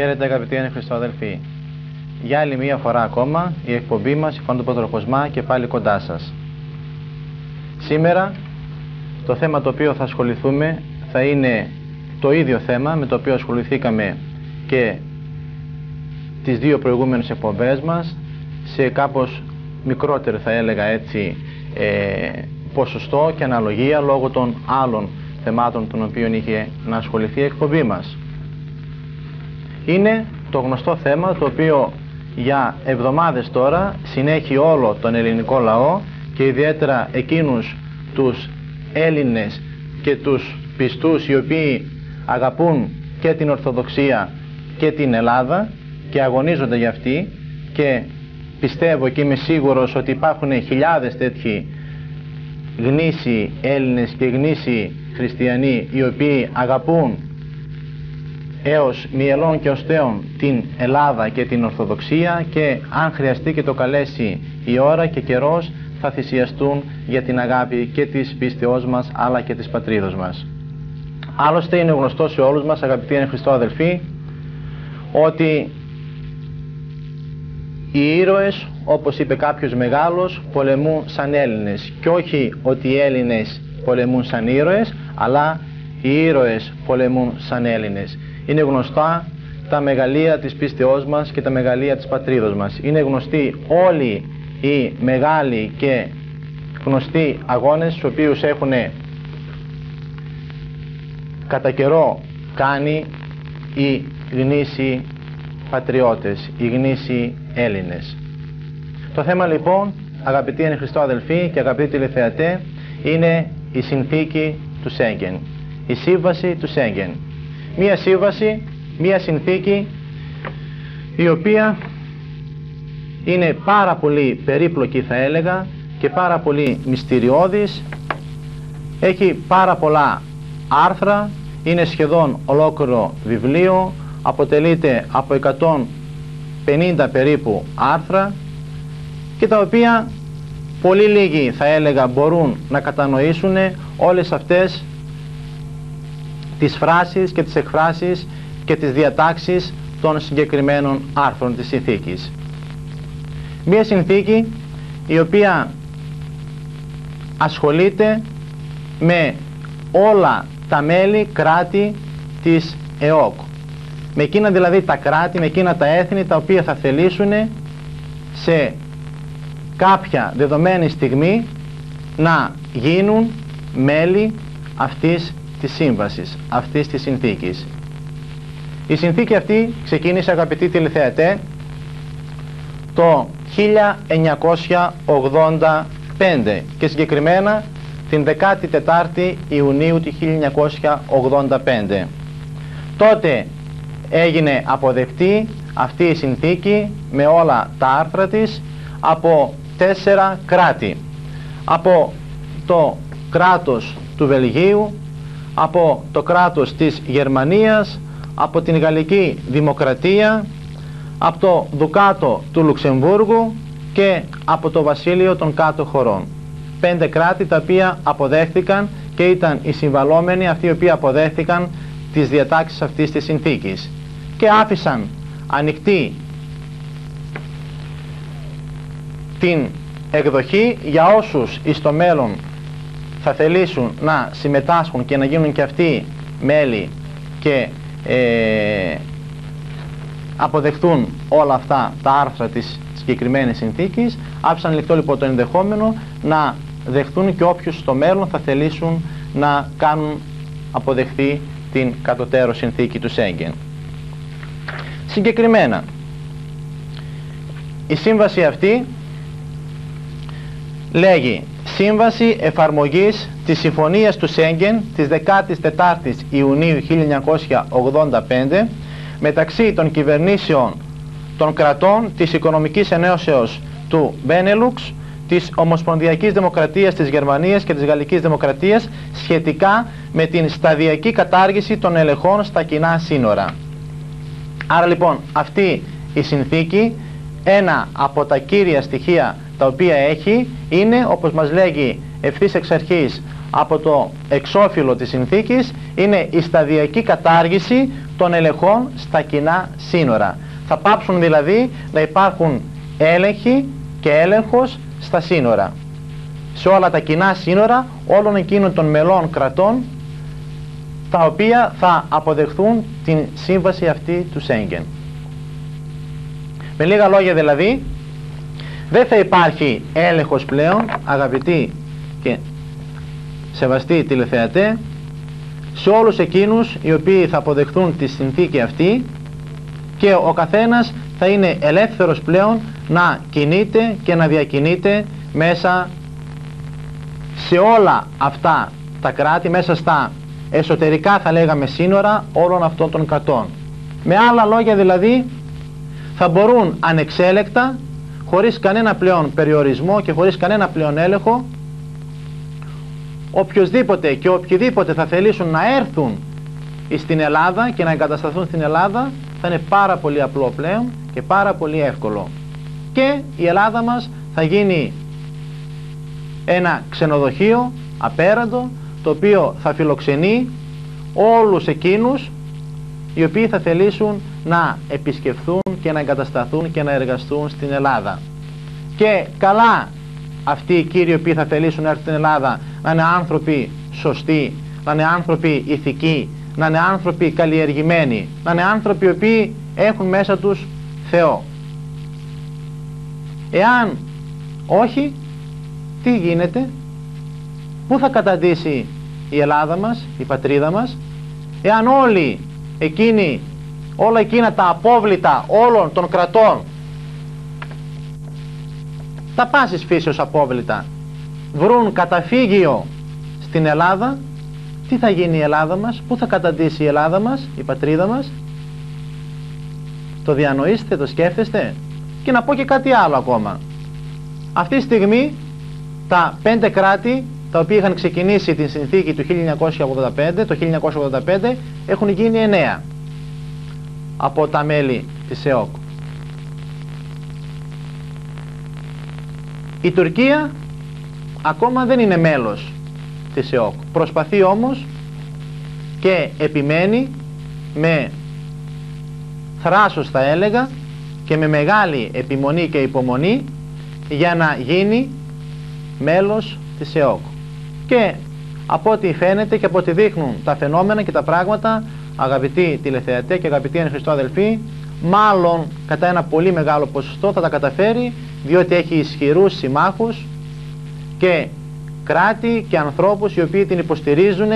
Χαίρετε αγαπητοί αδελφοί. Για άλλη μία φορά ακόμα η εκπομπή μας η του Πατροκοσμά και πάλι κοντά σας. Σήμερα το θέμα το οποίο θα ασχοληθούμε θα είναι το ίδιο θέμα με το οποίο ασχοληθήκαμε και τις δύο προηγούμενες εκπομπές μας σε κάπως μικρότερο θα έλεγα έτσι ε, ποσοστό και αναλογία λόγω των άλλων θεμάτων των οποίων είχε να ασχοληθεί η εκπομπή μας. Είναι το γνωστό θέμα το οποίο για εβδομάδες τώρα συνέχει όλο τον ελληνικό λαό και ιδιαίτερα εκείνους τους Έλληνες και τους πιστούς οι οποίοι αγαπούν και την Ορθοδοξία και την Ελλάδα και αγωνίζονται για αυτή και πιστεύω και είμαι σίγουρος ότι υπάρχουν χιλιάδες τέτοιοι γνήσιοι Έλληνες και γνήσιοι χριστιανοί οι οποίοι αγαπούν έως μυελών και οστέων την Ελλάδα και την Ορθοδοξία και αν χρειαστεί και το καλέσει η ώρα και καιρός θα θυσιαστούν για την αγάπη και της πίστεώς μας αλλά και της πατρίδος μας. Άλλωστε είναι γνωστό σε όλους μας αγαπητοί είναι Χριστό αδελφοί ότι οι ήρωες όπως είπε κάποιος μεγάλος πολεμούν σαν Έλληνες και όχι ότι οι Έλληνες πολεμούν σαν ήρωες αλλά οι ήρωες πολεμούν σαν Έλληνες. Είναι γνωστά τα μεγαλεία της πίστεώς μας και τα μεγαλεία της πατρίδος μας. Είναι γνωστοί όλοι οι μεγάλοι και γνωστοί αγώνες στους οποίους έχουν κατά καιρό κάνει οι γνήσιοι πατριώτες, οι γνήσιοι Έλληνες. Το θέμα λοιπόν, αγαπητοί είναι Χριστό αδελφοί και αγαπητοί τηλεθεατέ, είναι η συνθήκη του Σέγγεν. Η σύμβαση του Σέγγεν. Μία σύμβαση, μία συνθήκη η οποία είναι πάρα πολύ περίπλοκη θα έλεγα και πάρα πολύ μυστηριώδης. Έχει πάρα πολλά άρθρα είναι σχεδόν ολόκληρο βιβλίο αποτελείται από 150 περίπου άρθρα και τα οποία πολύ λίγοι θα έλεγα μπορούν να κατανοήσουν όλες αυτές τις φράσεις και τις εκφράσεις και τις διατάξεις των συγκεκριμένων άρθρων της συνθήκης. Μία συνθήκη η οποία ασχολείται με όλα τα μέλη κράτη της ΕΟΚ. Με εκείνα δηλαδή τα κράτη, με εκείνα τα έθνη τα οποία θα θελήσουν σε κάποια δεδομένη στιγμή να γίνουν μέλη αυτής της σύμβασης, αυτής της συνθήκης. Η συνθήκη αυτή ξεκίνησε αγαπητοί τηλεθεατέ το 1985 και συγκεκριμένα την 14η Ιουνίου του 1985. Τότε έγινε αποδεκτή αυτή η συνθήκη με όλα τα άρθρα της από τέσσερα κράτη. Από το κράτος του Βελγίου, από το κράτος της Γερμανίας, από την Γαλλική Δημοκρατία, από το Δουκάτο του Λουξεμβούργου και από το Βασίλειο των Κάτω Χωρών. Πέντε κράτη τα οποία αποδέχθηκαν και ήταν οι συμβαλόμενοι αυτοί οι οποίοι αποδέχθηκαν τις διατάξεις αυτής της συνθήκης και άφησαν ανοιχτή την εκδοχή για όσους εις το μέλλον θα θελήσουν να συμμετάσχουν και να γίνουν και αυτοί μέλη και ε, αποδεχτούν όλα αυτά τα άρθρα της συγκεκριμένης συνθήκης άφησαν λιχτό λοιπόν το ενδεχόμενο να δεχτούν και όποιους στο μέλλον θα θελήσουν να κάνουν αποδεχθεί την κατωτέρω συνθήκη του Σέγγεν. Συγκεκριμένα, η σύμβαση αυτή λέγει Σύμβαση εφαρμογής της Συμφωνίας του Σέγγεν της 14ης Ιουνίου 1985 μεταξύ των κυβερνήσεων των κρατών της Οικονομικής Ενώσεως του Μπένελουξ, της Ομοσπονδιακής Δημοκρατίας της Γερμανίας και της Γαλλικής Δημοκρατίας σχετικά με την σταδιακή κατάργηση των ελεγχών στα κοινά σύνορα. Άρα λοιπόν αυτή η συνθήκη ένα από τα κύρια στοιχεία τα οποία έχει είναι όπως μας λέγει ευθύς εξ αρχής από το εξώφυλλο της συνθήκης είναι η σταδιακή κατάργηση των ελεγχών στα κοινά σύνορα. Θα πάψουν δηλαδή να υπάρχουν έλεγχοι και έλεγχος στα σύνορα. Σε όλα τα κοινά σύνορα όλων εκείνων των μελών κρατών τα οποία θα αποδεχθούν την σύμβαση αυτή του Σέγγεν. Με λίγα λόγια δηλαδή, δεν θα υπάρχει έλεγχος πλέον, αγαπητοί και σεβαστοί τηλεθεατέ, σε όλους εκείνους οι οποίοι θα αποδεχθούν τη συνθήκη αυτή και ο καθένας θα είναι ελεύθερος πλέον να κινείται και να διακινείται μέσα σε όλα αυτά τα κράτη, μέσα στα εσωτερικά θα λέγαμε σύνορα όλων αυτών των κρατών. Με άλλα λόγια δηλαδή θα μπορούν ανεξέλεκτα χωρίς κανένα πλέον περιορισμό και χωρίς κανένα πλέον έλεγχο οποιοδήποτε και οποιοδήποτε θα θελήσουν να έρθουν στην Ελλάδα και να εγκατασταθούν στην Ελλάδα θα είναι πάρα πολύ απλό πλέον και πάρα πολύ εύκολο. Και η Ελλάδα μας θα γίνει ένα ξενοδοχείο απέραντο το οποίο θα φιλοξενεί όλους εκείνους οι οποίοι θα θελήσουν να επισκεφθούν και να εγκατασταθούν και να εργαστούν στην Ελλάδα. Και καλά αυτοί οι κύριοι οι οποίοι θα θελήσουν να έρθουν στην Ελλάδα να είναι άνθρωποι σωστοί, να είναι άνθρωποι ηθικοί, να είναι άνθρωποι καλλιεργημένοι, να είναι άνθρωποι οι οποίοι έχουν μέσα τους Θεό. Εάν όχι, τι γίνεται, πού θα καταντήσει η Ελλάδα μας, η πατρίδα μας, εάν όλοι εκείνοι, όλα εκείνα τα απόβλητα όλων των κρατών, τα πάσης φύσεως απόβλητα, βρουν καταφύγιο στην Ελλάδα, τι θα γίνει η Ελλάδα μας, πού θα καταντήσει η Ελλάδα μας, η πατρίδα μας, το διανοείστε, το σκέφτεστε; Και να πω και κάτι άλλο ακόμα. Αυτή τη στιγμή τα πέντε κράτη τα οποία είχαν ξεκινήσει την συνθήκη του 1985, το 1985 έχουν γίνει εννέα από τα μέλη της ΕΟΚ. Η Τουρκία ακόμα δεν είναι μέλος της ΕΟΚ. Προσπαθεί όμως και επιμένει με θράσος θα έλεγα και με μεγάλη επιμονή και υπομονή για να γίνει μέλος της ΕΟΚ. Και από ό,τι φαίνεται και από ό,τι δείχνουν τα φαινόμενα και τα πράγματα, αγαπητοί τηλεθεατέ και αγαπητοί ανεχριστό αδελφοί, μάλλον κατά ένα πολύ μεγάλο ποσοστό θα τα καταφέρει, διότι έχει ισχυρούς συμμάχους και κράτη και ανθρώπους οι οποίοι την υποστηρίζουν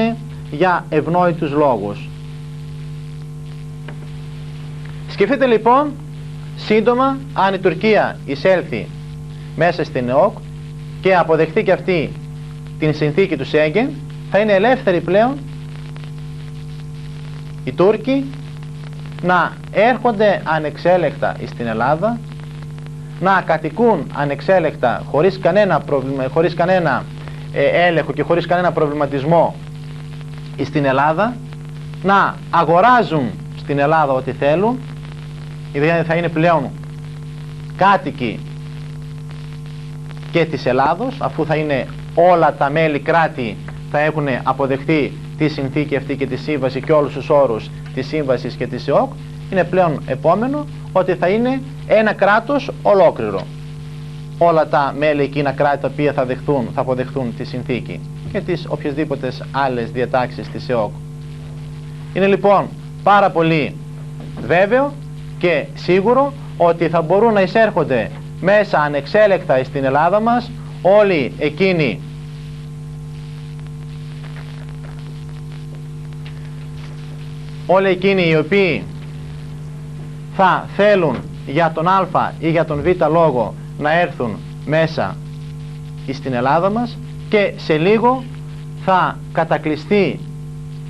για ευνόητους λόγους. Σκεφτείτε λοιπόν σύντομα αν η Τουρκία εισέλθει μέσα στην ΕΟΚ και αποδεχτεί και αυτή την συνθήκη του Σέγγεν θα είναι ελεύθεροι πλέον οι Τούρκοι να έρχονται ανεξέλεκτα στην Ελλάδα να κατοικούν ανεξέλεκτα χωρίς κανένα, προβλημα, χωρίς κανένα ε, έλεγχο και χωρίς κανένα προβληματισμό στην Ελλάδα να αγοράζουν στην Ελλάδα ό,τι θέλουν δηλαδή θα είναι πλέον κάτοικοι και της Ελλάδος αφού θα είναι όλα τα μέλη κράτη θα έχουν αποδεχτεί τη συνθήκη αυτή και τη σύμβαση και όλους τους όρους της σύμβασης και της ΕΟΚ είναι πλέον επόμενο ότι θα είναι ένα κράτος ολόκληρο όλα τα μέλη εκείνα κράτη τα οποία θα, δεχθούν, θα αποδεχθούν τη συνθήκη και τις οποιασδήποτε άλλες διατάξεις της ΕΟΚ. Είναι λοιπόν πάρα πολύ βέβαιο και σίγουρο ότι θα μπορούν να εισέρχονται μέσα ανεξέλεκτα στην Ελλάδα μας όλοι εκείνοι. Όλοι εκείνοι οι οποίοι θα θέλουν για τον α ή για τον β λόγο να έρθουν μέσα στην Ελλάδα μας και σε λίγο θα κατακλειστεί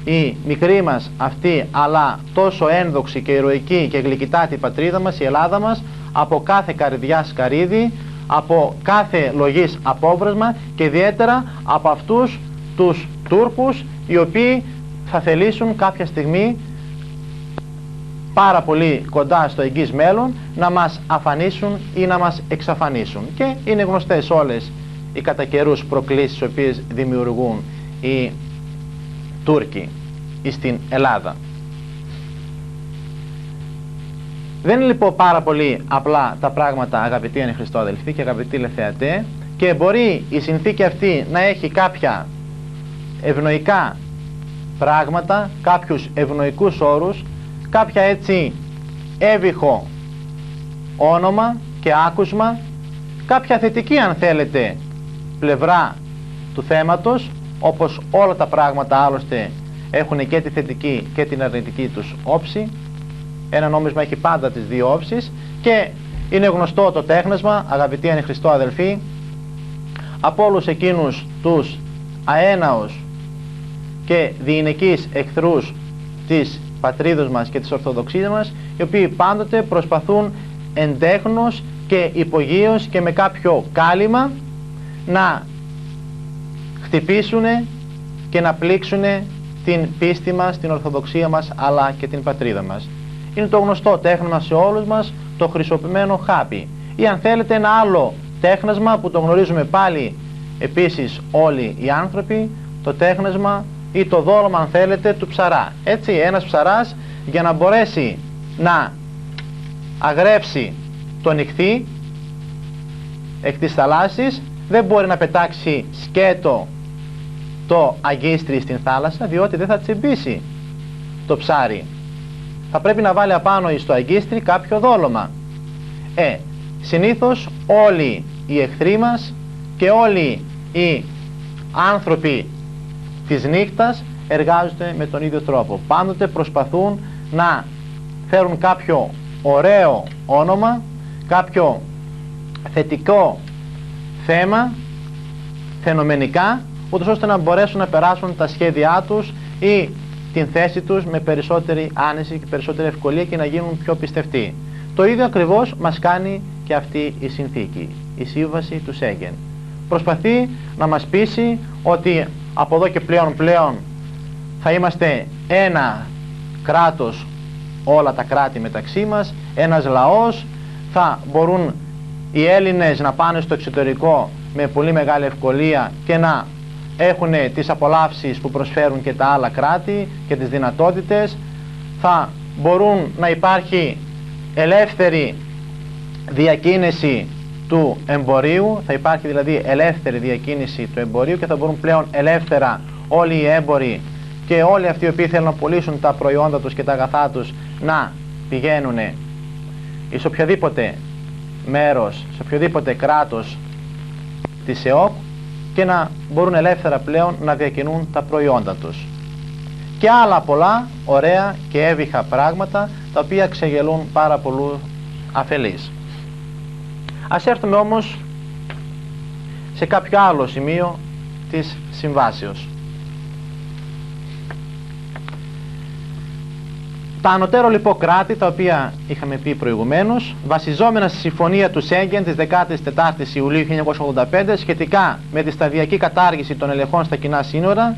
η μικρή μας αυτή αλλά τόσο ένδοξη και ηρωική και γλυκητάτη πατρίδα μας, η Ελλάδα μας από κάθε καρδιά σκαρίδι, από κάθε λογής απόβρασμα και ιδιαίτερα από αυτούς τους Τούρκους οι οποίοι θα θελήσουν κάποια στιγμή πάρα πολύ κοντά στο εγγύς μέλλον να μας αφανίσουν ή να μας εξαφανίσουν και είναι γνωστές όλες οι κατά καιρούς προκλήσεις οι οποίες δημιουργούν οι Τούρκοι ή στην Ελλάδα. Δεν είναι λοιπόν πάρα πολύ απλά τα πράγματα αγαπητοί ανεχριστόδελφοι και αγαπητοί λεθεατέ και μπορεί η συνθήκη αυτή να έχει κάποια ευνοϊκά πράγματα, κάποιους ευνοϊκούς όρους, κάποια έτσι έβυχο όνομα και άκουσμα, κάποια θετική αν θέλετε πλευρά του θέματος, όπως όλα τα πράγματα άλλωστε έχουν και τη θετική και την αρνητική τους όψη. Ένα νόμισμα έχει πάντα τις δύο όψεις και είναι γνωστό το τέχνασμα, αγαπητοί ανεχριστό αδελφοί, από όλους εκείνους τους αέναους και διηνεκείς εχθρούς της πατρίδος μας και της Ορθοδοξίας μας οι οποίοι πάντοτε προσπαθούν εντέχνος και υπογείως και με κάποιο κάλυμα να χτυπήσουν και να πλήξουν την πίστη μας, την Ορθοδοξία μας αλλά και την πατρίδα μας. Είναι το γνωστό τέχνασμα σε όλους μας το χρυσοποιημένο χάπι ή αν θέλετε ένα άλλο τέχνασμα που το γνωρίζουμε πάλι επίσης όλοι οι άνθρωποι το τέχνασμα ή το δόλωμα αν θέλετε του ψαρά. Έτσι ένας ψαράς για να μπορέσει να αγρέψει το νυχθή εκ της θαλάσσης δεν μπορεί να πετάξει σκέτο το αγκίστρι στην θάλασσα διότι δεν θα τσιμπήσει το ψάρι. Θα πρέπει να βάλει απάνω στο αγκίστρι κάποιο δόλωμα. Ε, συνήθως όλοι οι εχθροί μας και όλοι οι άνθρωποι της νύχτας εργάζονται με τον ίδιο τρόπο. Πάντοτε προσπαθούν να φέρουν κάποιο ωραίο όνομα, κάποιο θετικό θέμα, φαινομενικά, ούτως ώστε να μπορέσουν να περάσουν τα σχέδιά τους ή την θέση τους με περισσότερη άνεση και περισσότερη ευκολία και να γίνουν πιο πιστευτοί. Το ίδιο ακριβώς μας κάνει και αυτή η συνθήκη, η σύμβαση του Σέγγεν. Προσπαθεί να μας πείσει ότι από εδώ και πλέον πλέον θα είμαστε ένα κράτος όλα τα κράτη μεταξύ μας, ένας λαός, θα μπορούν οι Έλληνες να πάνε στο εξωτερικό με πολύ μεγάλη ευκολία και να έχουν τις απολαύσεις που προσφέρουν και τα άλλα κράτη και τις δυνατότητες, θα μπορούν να υπάρχει ελεύθερη διακίνηση του εμπορίου, θα υπάρχει δηλαδή ελεύθερη διακίνηση του εμπορίου και θα μπορούν πλέον ελεύθερα όλοι οι έμποροι και όλοι αυτοί οι οποίοι θέλουν να πουλήσουν τα προϊόντα τους και τα αγαθά τους να πηγαίνουν σε οποιοδήποτε μέρος, σε οποιοδήποτε κράτος της ΕΟΚ και να μπορούν ελεύθερα πλέον να διακινούν τα προϊόντα τους. Και άλλα πολλά ωραία και έβυχα πράγματα τα οποία ξεγελούν πάρα πολλού αφελείς. Ας έρθουμε όμως σε κάποιο άλλο σημείο της συμβάσεως. Τα ανωτέρω λοιπόν κράτη, τα οποία είχαμε πει προηγουμένως, βασιζόμενα στη συμφωνία του Σέγγεν της 14ης Ιουλίου 1985 σχετικά με τη σταδιακή κατάργηση των ελεγχών στα κοινά σύνορα,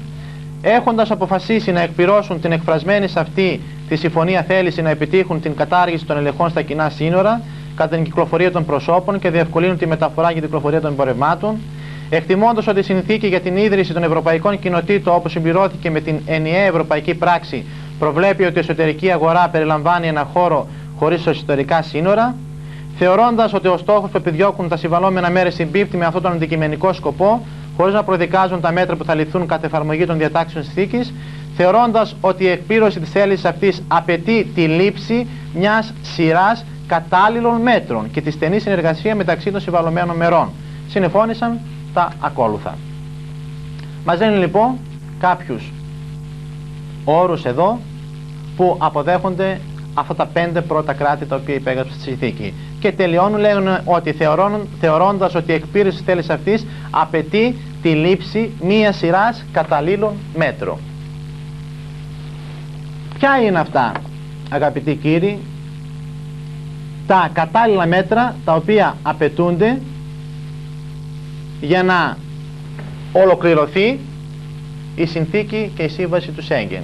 έχοντας αποφασίσει να εκπληρώσουν την εκφρασμένη σε αυτή τη συμφωνία θέληση να επιτύχουν την κατάργηση των ελεγχών στα κοινά σύνορα, κατά την κυκλοφορία των προσώπων και διευκολύνουν τη μεταφορά και την κυκλοφορία των εμπορευμάτων, εκτιμώντας ότι η συνθήκη για την ίδρυση των ευρωπαϊκών κοινοτήτων, όπως συμπληρώθηκε με την ενιαία ευρωπαϊκή πράξη, προβλέπει ότι η εσωτερική αγορά περιλαμβάνει ένα χώρο χωρίς εσωτερικά σύνορα, θεωρώντας ότι ο στόχος που επιδιώκουν τα συμβαλόμενα μέρη συμπίπτει με αυτόν τον αντικειμενικό σκοπό, χωρίς να προδικάζουν τα μέτρα που θα ληφθούν κατά εφαρμογή των διατάξεων συνθήκη, θεωρώντας ότι η εκπλήρωση της θέλησης αυτής απαιτεί τη λήψη μιας σειράς κατάλληλων μέτρων και τη στενή συνεργασία μεταξύ των συμβαλωμένων μερών. Συνεφώνησαν τα ακόλουθα. Μας λένε λοιπόν κάποιους όρους εδώ που αποδέχονται αυτά τα πέντε πρώτα κράτη τα οποία υπέγραψε στη συνθήκη. Και τελειώνουν λέγουν ότι θεωρών, θεωρώντας ότι η εκπήρωση της θέλησης αυτής απαιτεί τη λήψη μίας σειράς καταλήλων μέτρων. Ποια είναι αυτά αγαπητοί κύριοι; Τα κατάλληλα μέτρα τα οποία απαιτούνται για να ολοκληρωθεί η συνθήκη και η σύμβαση του Σέγγεν.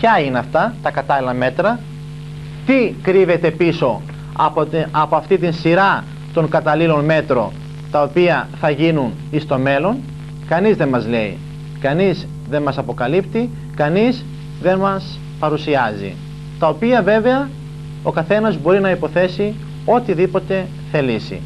Ποια είναι αυτά τα κατάλληλα μέτρα, τι κρύβεται πίσω από, από αυτή την σειρά των καταλήλων μέτρων τα οποία θα γίνουν εις το μέλλον, κανείς δεν μας λέει κανείς δεν μας αποκαλύπτει, κανείς δεν μας παρουσιάζει. Τα οποία βέβαια ο καθένας μπορεί να υποθέσει οτιδήποτε θελήσει.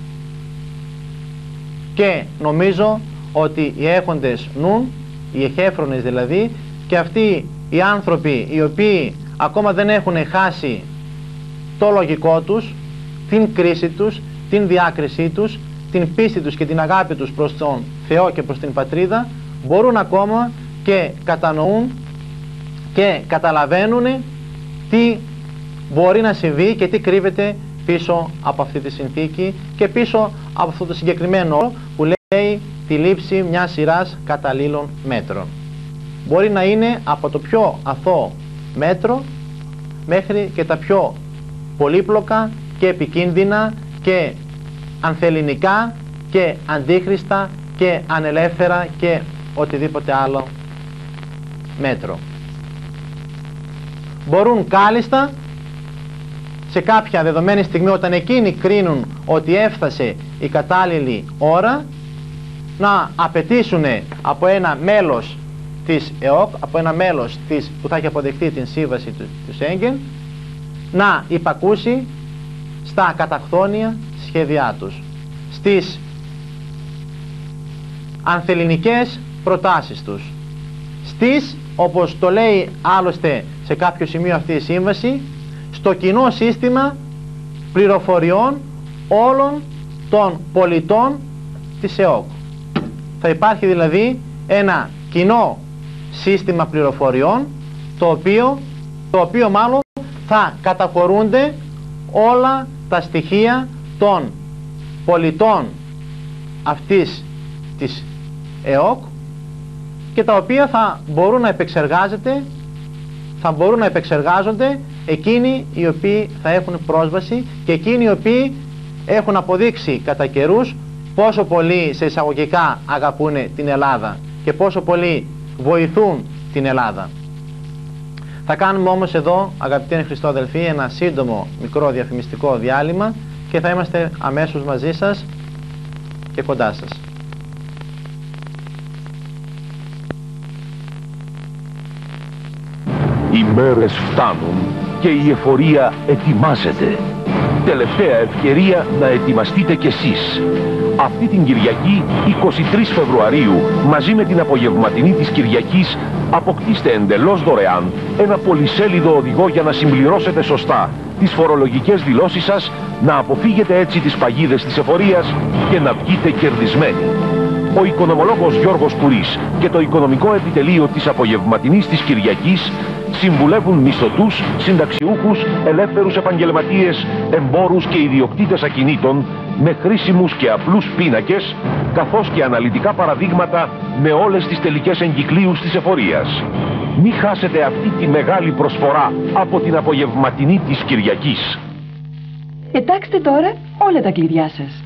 Και νομίζω ότι οι έχοντες νουν, οι εχέφρονες δηλαδή, και αυτοί οι άνθρωποι οι οποίοι ακόμα δεν έχουν χάσει το λογικό τους, την κρίση τους, την διάκρισή τους, την πίστη τους και την αγάπη τους προς τον Θεό και προς την Πατρίδα, μπορούν ακόμα και κατανοούν και καταλαβαίνουν τι μπορεί να συμβεί και τι κρύβεται πίσω από αυτή τη συνθήκη και πίσω από αυτό το συγκεκριμένο που λέει τη λήψη μιας σειράς καταλήλων μέτρων. Μπορεί να είναι από το πιο αθώο μέτρο μέχρι και τα πιο πολύπλοκα και επικίνδυνα και ανθεληνικά και αντίχριστα και ανελεύθερα και οτιδήποτε άλλο μέτρο. Μπορούν κάλλιστα σε κάποια δεδομένη στιγμή όταν εκείνοι κρίνουν ότι έφτασε η κατάλληλη ώρα να απαιτήσουν από ένα μέλος της ΕΟΚ, από ένα μέλος της, που θα έχει αποδεχτεί την σύμβαση του, του Σέγγεν, να υπακούσει στα καταχθόνια σχέδιά τους, στις ανθεληνικές προτάσεις τους, στις, όπως το λέει άλλωστε σε κάποιο σημείο αυτή η σύμβαση, στο κοινό σύστημα πληροφοριών όλων των πολιτών της ΕΟΚ. Θα υπάρχει δηλαδή ένα κοινό σύστημα πληροφοριών το οποίο, το οποίο μάλλον θα καταφορούνται όλα τα στοιχεία των πολιτών αυτής της ΕΟΚ και τα οποία θα μπορούν να επεξεργάζεται θα μπορούν να επεξεργάζονται εκείνοι οι οποίοι θα έχουν πρόσβαση και εκείνοι οι οποίοι έχουν αποδείξει κατά καιρούς πόσο πολύ σε εισαγωγικά αγαπούν την Ελλάδα και πόσο πολύ βοηθούν την Ελλάδα. Θα κάνουμε όμως εδώ, αγαπητοί Χριστό αδελφοί, ένα σύντομο μικρό διαφημιστικό διάλειμμα και θα είμαστε αμέσως μαζί σας και κοντά σας. Οι μέρες φτάνουν και η εφορία ετοιμάζεται. Τελευταία ευκαιρία να ετοιμαστείτε κι εσείς. Αυτή την Κυριακή, 23 Φεβρουαρίου, μαζί με την απογευματινή της Κυριακής, αποκτήστε εντελώς δωρεάν ένα πολυσέλιδο οδηγό για να συμπληρώσετε σωστά τις φορολογικές δηλώσεις σας, να αποφύγετε έτσι τις παγίδες της εφορίας και να βγείτε κερδισμένοι. Ο οικονομολόγος Γιώργος Κουρής και το οικονομικό επιτελείο της απογευματινής της Κυριακής συμβουλεύουν μισθωτούς, συνταξιούχους, ελεύθερους επαγγελματίες, εμπόρους και ιδιοκτήτες ακινήτων με χρήσιμους και απλούς πίνακες, καθώς και αναλυτικά παραδείγματα με όλες τις τελικές εγκυκλίους της εφορίας. Μη χάσετε αυτή τη μεγάλη προσφορά από την απογευματινή της Κυριακής. Ετάξτε τώρα όλα τα κλειδιά σας.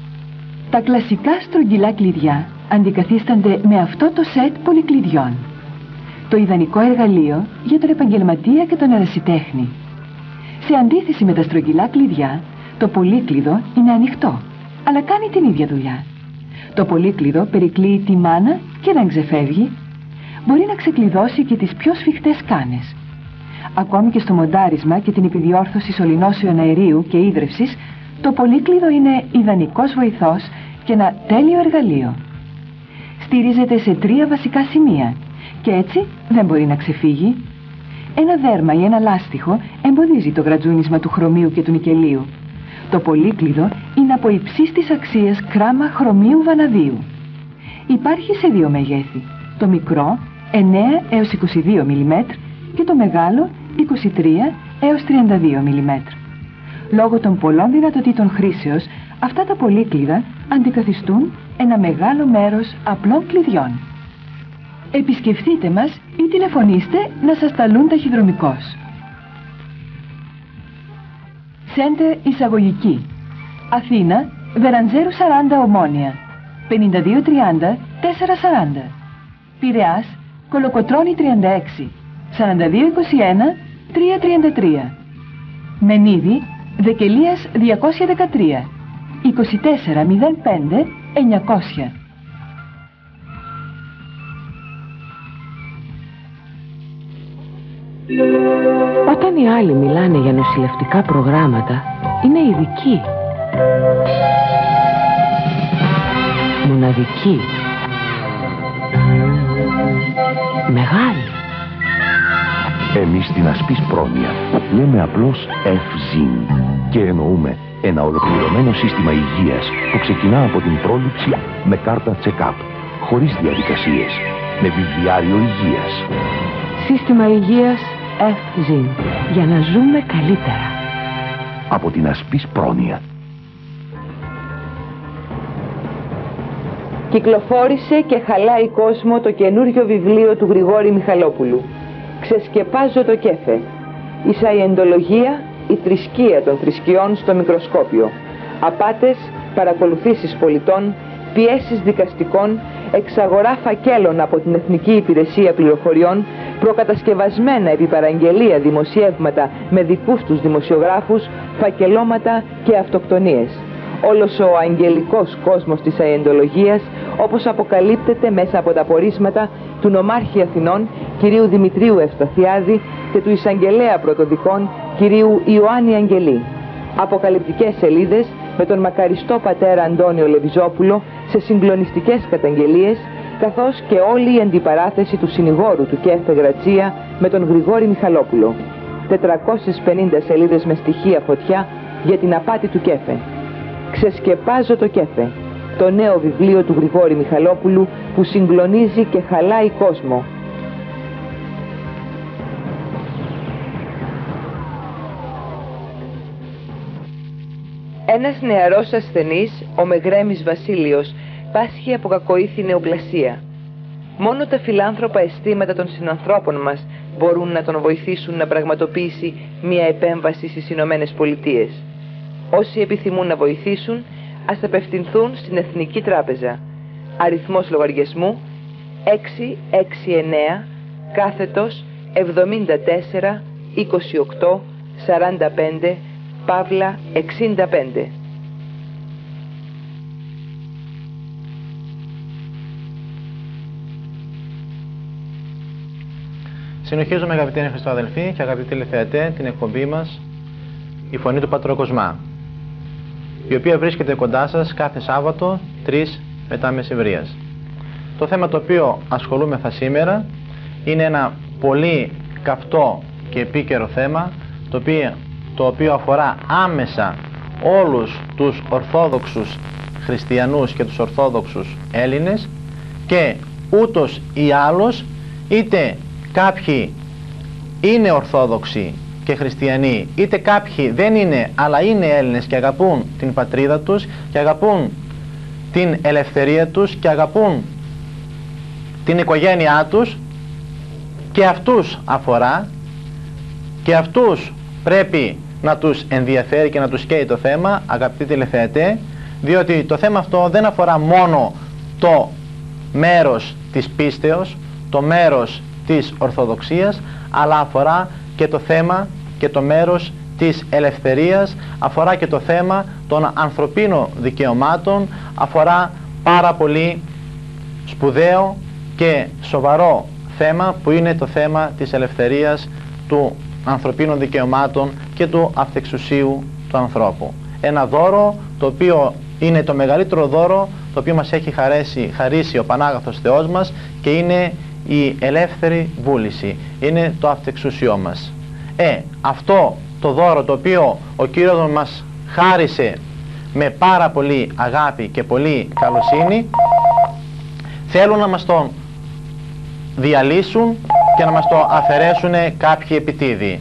Τα κλασικά στρογγυλά κλειδιά αντικαθίστανται με αυτό το σετ πολυκλειδιών το ιδανικό εργαλείο για τον επαγγελματία και τον ερασιτέχνη. Σε αντίθεση με τα στρογγυλά κλειδιά, το πολύκλειδο είναι ανοιχτό, αλλά κάνει την ίδια δουλειά. Το πολύκλειδο περικλείει τη μάνα και δεν ξεφεύγει. Μπορεί να ξεκλειδώσει και τις πιο σφιχτές κάνες. Ακόμη και στο μοντάρισμα και την επιδιόρθωση σωληνώσεων αερίου και ίδρευσης, το πολύκλειδο είναι ιδανικός βοηθός και ένα τέλειο εργαλείο. Στηρίζεται σε τρία βασικά σημεία και έτσι δεν μπορεί να ξεφύγει. Ένα δέρμα ή ένα λάστιχο εμποδίζει το γρατζούνισμα του χρωμίου και του νικελίου. Το πολύκλειδο είναι από υψίστης αξίας κράμα χρωμίου βαναδίου. Υπάρχει σε δύο μεγέθη. Το μικρό 9 έως 22 mm και το μεγάλο 23 έως 32 mm. Λόγω των πολλών δυνατοτήτων χρήσεως, αυτά τα πολύκλειδα αντικαθιστούν ένα μεγάλο μέρος απλών κλειδιών. Επισκεφτείτε μας ή τηλεφωνήστε να σας ταλούν ταχυδρομικώς. Σέντερ εισαγωγική. Αθήνα, Βεραντζέρου 40 Ομόνια. 5230 440. Πειραιάς, Κολοκοτρώνη 36. 4221 333. Μενίδη, Δεκελίας 213. 2405 900. Όταν οι άλλοι μιλάνε για νοσηλευτικά προγράμματα, είναι ειδικοί. Μοναδικοί. Μεγάλοι. Εμείς στην Ασπής Πρόνοια λέμε απλώς FZIN και εννοούμε ένα ολοκληρωμένο σύστημα υγείας που ξεκινά από την πρόληψη με κάρτα check-up, χωρίς διαδικασίες, με βιβλιάριο υγείας. Σύστημα υγείας FZIN για να ζούμε καλύτερα. Από την Ασπής Πρόνοια. Κυκλοφόρησε και χαλάει κόσμο το καινούριο βιβλίο του Γρηγόρη Μιχαλόπουλου. Ξεσκεπάζω το κέφε. Η σαϊεντολογία, η θρησκεία των θρησκειών στο μικροσκόπιο. Απάτες, παρακολουθήσεις πολιτών, πιέσεις δικαστικών, εξαγορά φακέλων από την Εθνική Υπηρεσία Πληροφοριών, προκατασκευασμένα επί παραγγελία δημοσιεύματα με δικούς τους δημοσιογράφους, φακελώματα και αυτοκτονίες. Όλος ο αγγελικός κόσμος της αεντολογίας, όπως αποκαλύπτεται μέσα από τα πορίσματα του νομάρχη Αθηνών, κυρίου Δημητρίου Ευσταθιάδη και του εισαγγελέα πρωτοδικών, κυρίου Ιωάννη Αγγελή. Αποκαλυπτικές σελίδες με τον μακαριστό πατέρα Αντώνιο Λεβιζόπουλο σε συγκλονιστικές καταγγελίες, καθώς και όλη η αντιπαράθεση του συνηγόρου του Κέφε Γρατσία με τον Γρηγόρη Μιχαλόπουλο. 450 σελίδες με στοιχεία φωτιά για την απάτη του Κέφε. Ξεσκεπάζω το Κέφε, το νέο βιβλίο του Γρηγόρη Μιχαλόπουλου που συγκλονίζει και χαλάει κόσμο. Ένας νεαρός ασθενής, ο Μεγρέμης Βασίλειος, πάσχει από κακοήθη νεοπλασία. Μόνο τα φιλάνθρωπα αισθήματα των συνανθρώπων μας μπορούν να τον βοηθήσουν να πραγματοποιήσει μια επέμβαση στις Ηνωμένες Πολιτείες. Όσοι επιθυμούν να βοηθήσουν, ας απευθυνθούν στην Εθνική Τράπεζα. Αριθμός λογαριασμού 669 κάθετος 74 28 45 Παύλα 65 Συνοχίζουμε αγαπητοί Χριστό αδελφοί και αγαπητοί τηλεθεατέ την εκπομπή μας η Φωνή του Πατροκοσμά η οποία βρίσκεται κοντά σας κάθε Σάββατο 3 μετά μεσημβρίας. Το θέμα το οποίο ασχολούμεθα σήμερα είναι ένα πολύ καυτό και επίκαιρο θέμα το οποίο, το οποίο αφορά άμεσα όλους τους Ορθόδοξους Χριστιανούς και τους Ορθόδοξους Έλληνες και ούτως ή άλλως είτε κάποιοι είναι Ορθόδοξοι και χριστιανοί, είτε κάποιοι δεν είναι αλλά είναι Έλληνες και αγαπούν την πατρίδα τους και αγαπούν την ελευθερία τους και αγαπούν την οικογένειά τους και αυτούς αφορά και αυτούς πρέπει να τους ενδιαφέρει και να τους καίει το θέμα αγαπητοί τηλεθεατέ διότι το θέμα αυτό δεν αφορά μόνο το μέρος της πίστεως το μέρος της Ορθοδοξίας αλλά αφορά και το θέμα και το μέρος της ελευθερίας, αφορά και το θέμα των ανθρωπίνων δικαιωμάτων, αφορά πάρα πολύ σπουδαίο και σοβαρό θέμα που είναι το θέμα της ελευθερίας του ανθρωπίνων δικαιωμάτων και του αυτεξουσίου του ανθρώπου. Ένα δώρο το οποίο είναι το μεγαλύτερο δώρο το οποίο μας έχει χαρέσει, χαρίσει ο Πανάγαθος Θεός μας και είναι η ελεύθερη βούληση, είναι το αυτεξουσιό μας. Ε, αυτό το δώρο το οποίο ο Κύριος μας χάρισε με πάρα πολύ αγάπη και πολύ καλοσύνη θέλουν να μας τον διαλύσουν και να μας το αφαιρέσουν κάποιοι επιτίδιοι.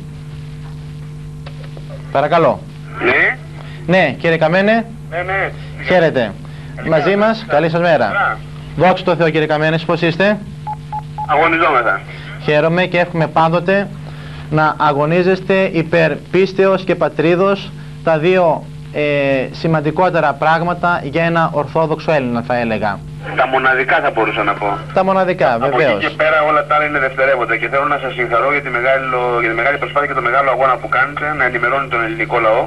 Παρακαλώ. Ναι. Ναι, κύριε Καμένε. Ναι, ναι. Χαίρετε. Μαζί μας, καλή σας μέρα. Δόξα τω Θεώ κύριε Καμένε, πώς είστε; Αγωνιζόμεθα. Χαίρομαι και εύχομαι πάντοτε να αγωνίζεστε υπέρ πίστεως και πατρίδος τα δύο ε, σημαντικότερα πράγματα για ένα Ορθόδοξο Έλληνα θα έλεγα. Τα μοναδικά θα μπορούσα να πω. Τα μοναδικά Από βεβαίως. εκεί και πέρα όλα τα άλλα είναι δευτερεύοντα και θέλω να σας συγχαρώ για τη, μεγάλη, για τη μεγάλη προσπάθεια και το μεγάλο αγώνα που κάνετε να ενημερώνει τον ελληνικό λαό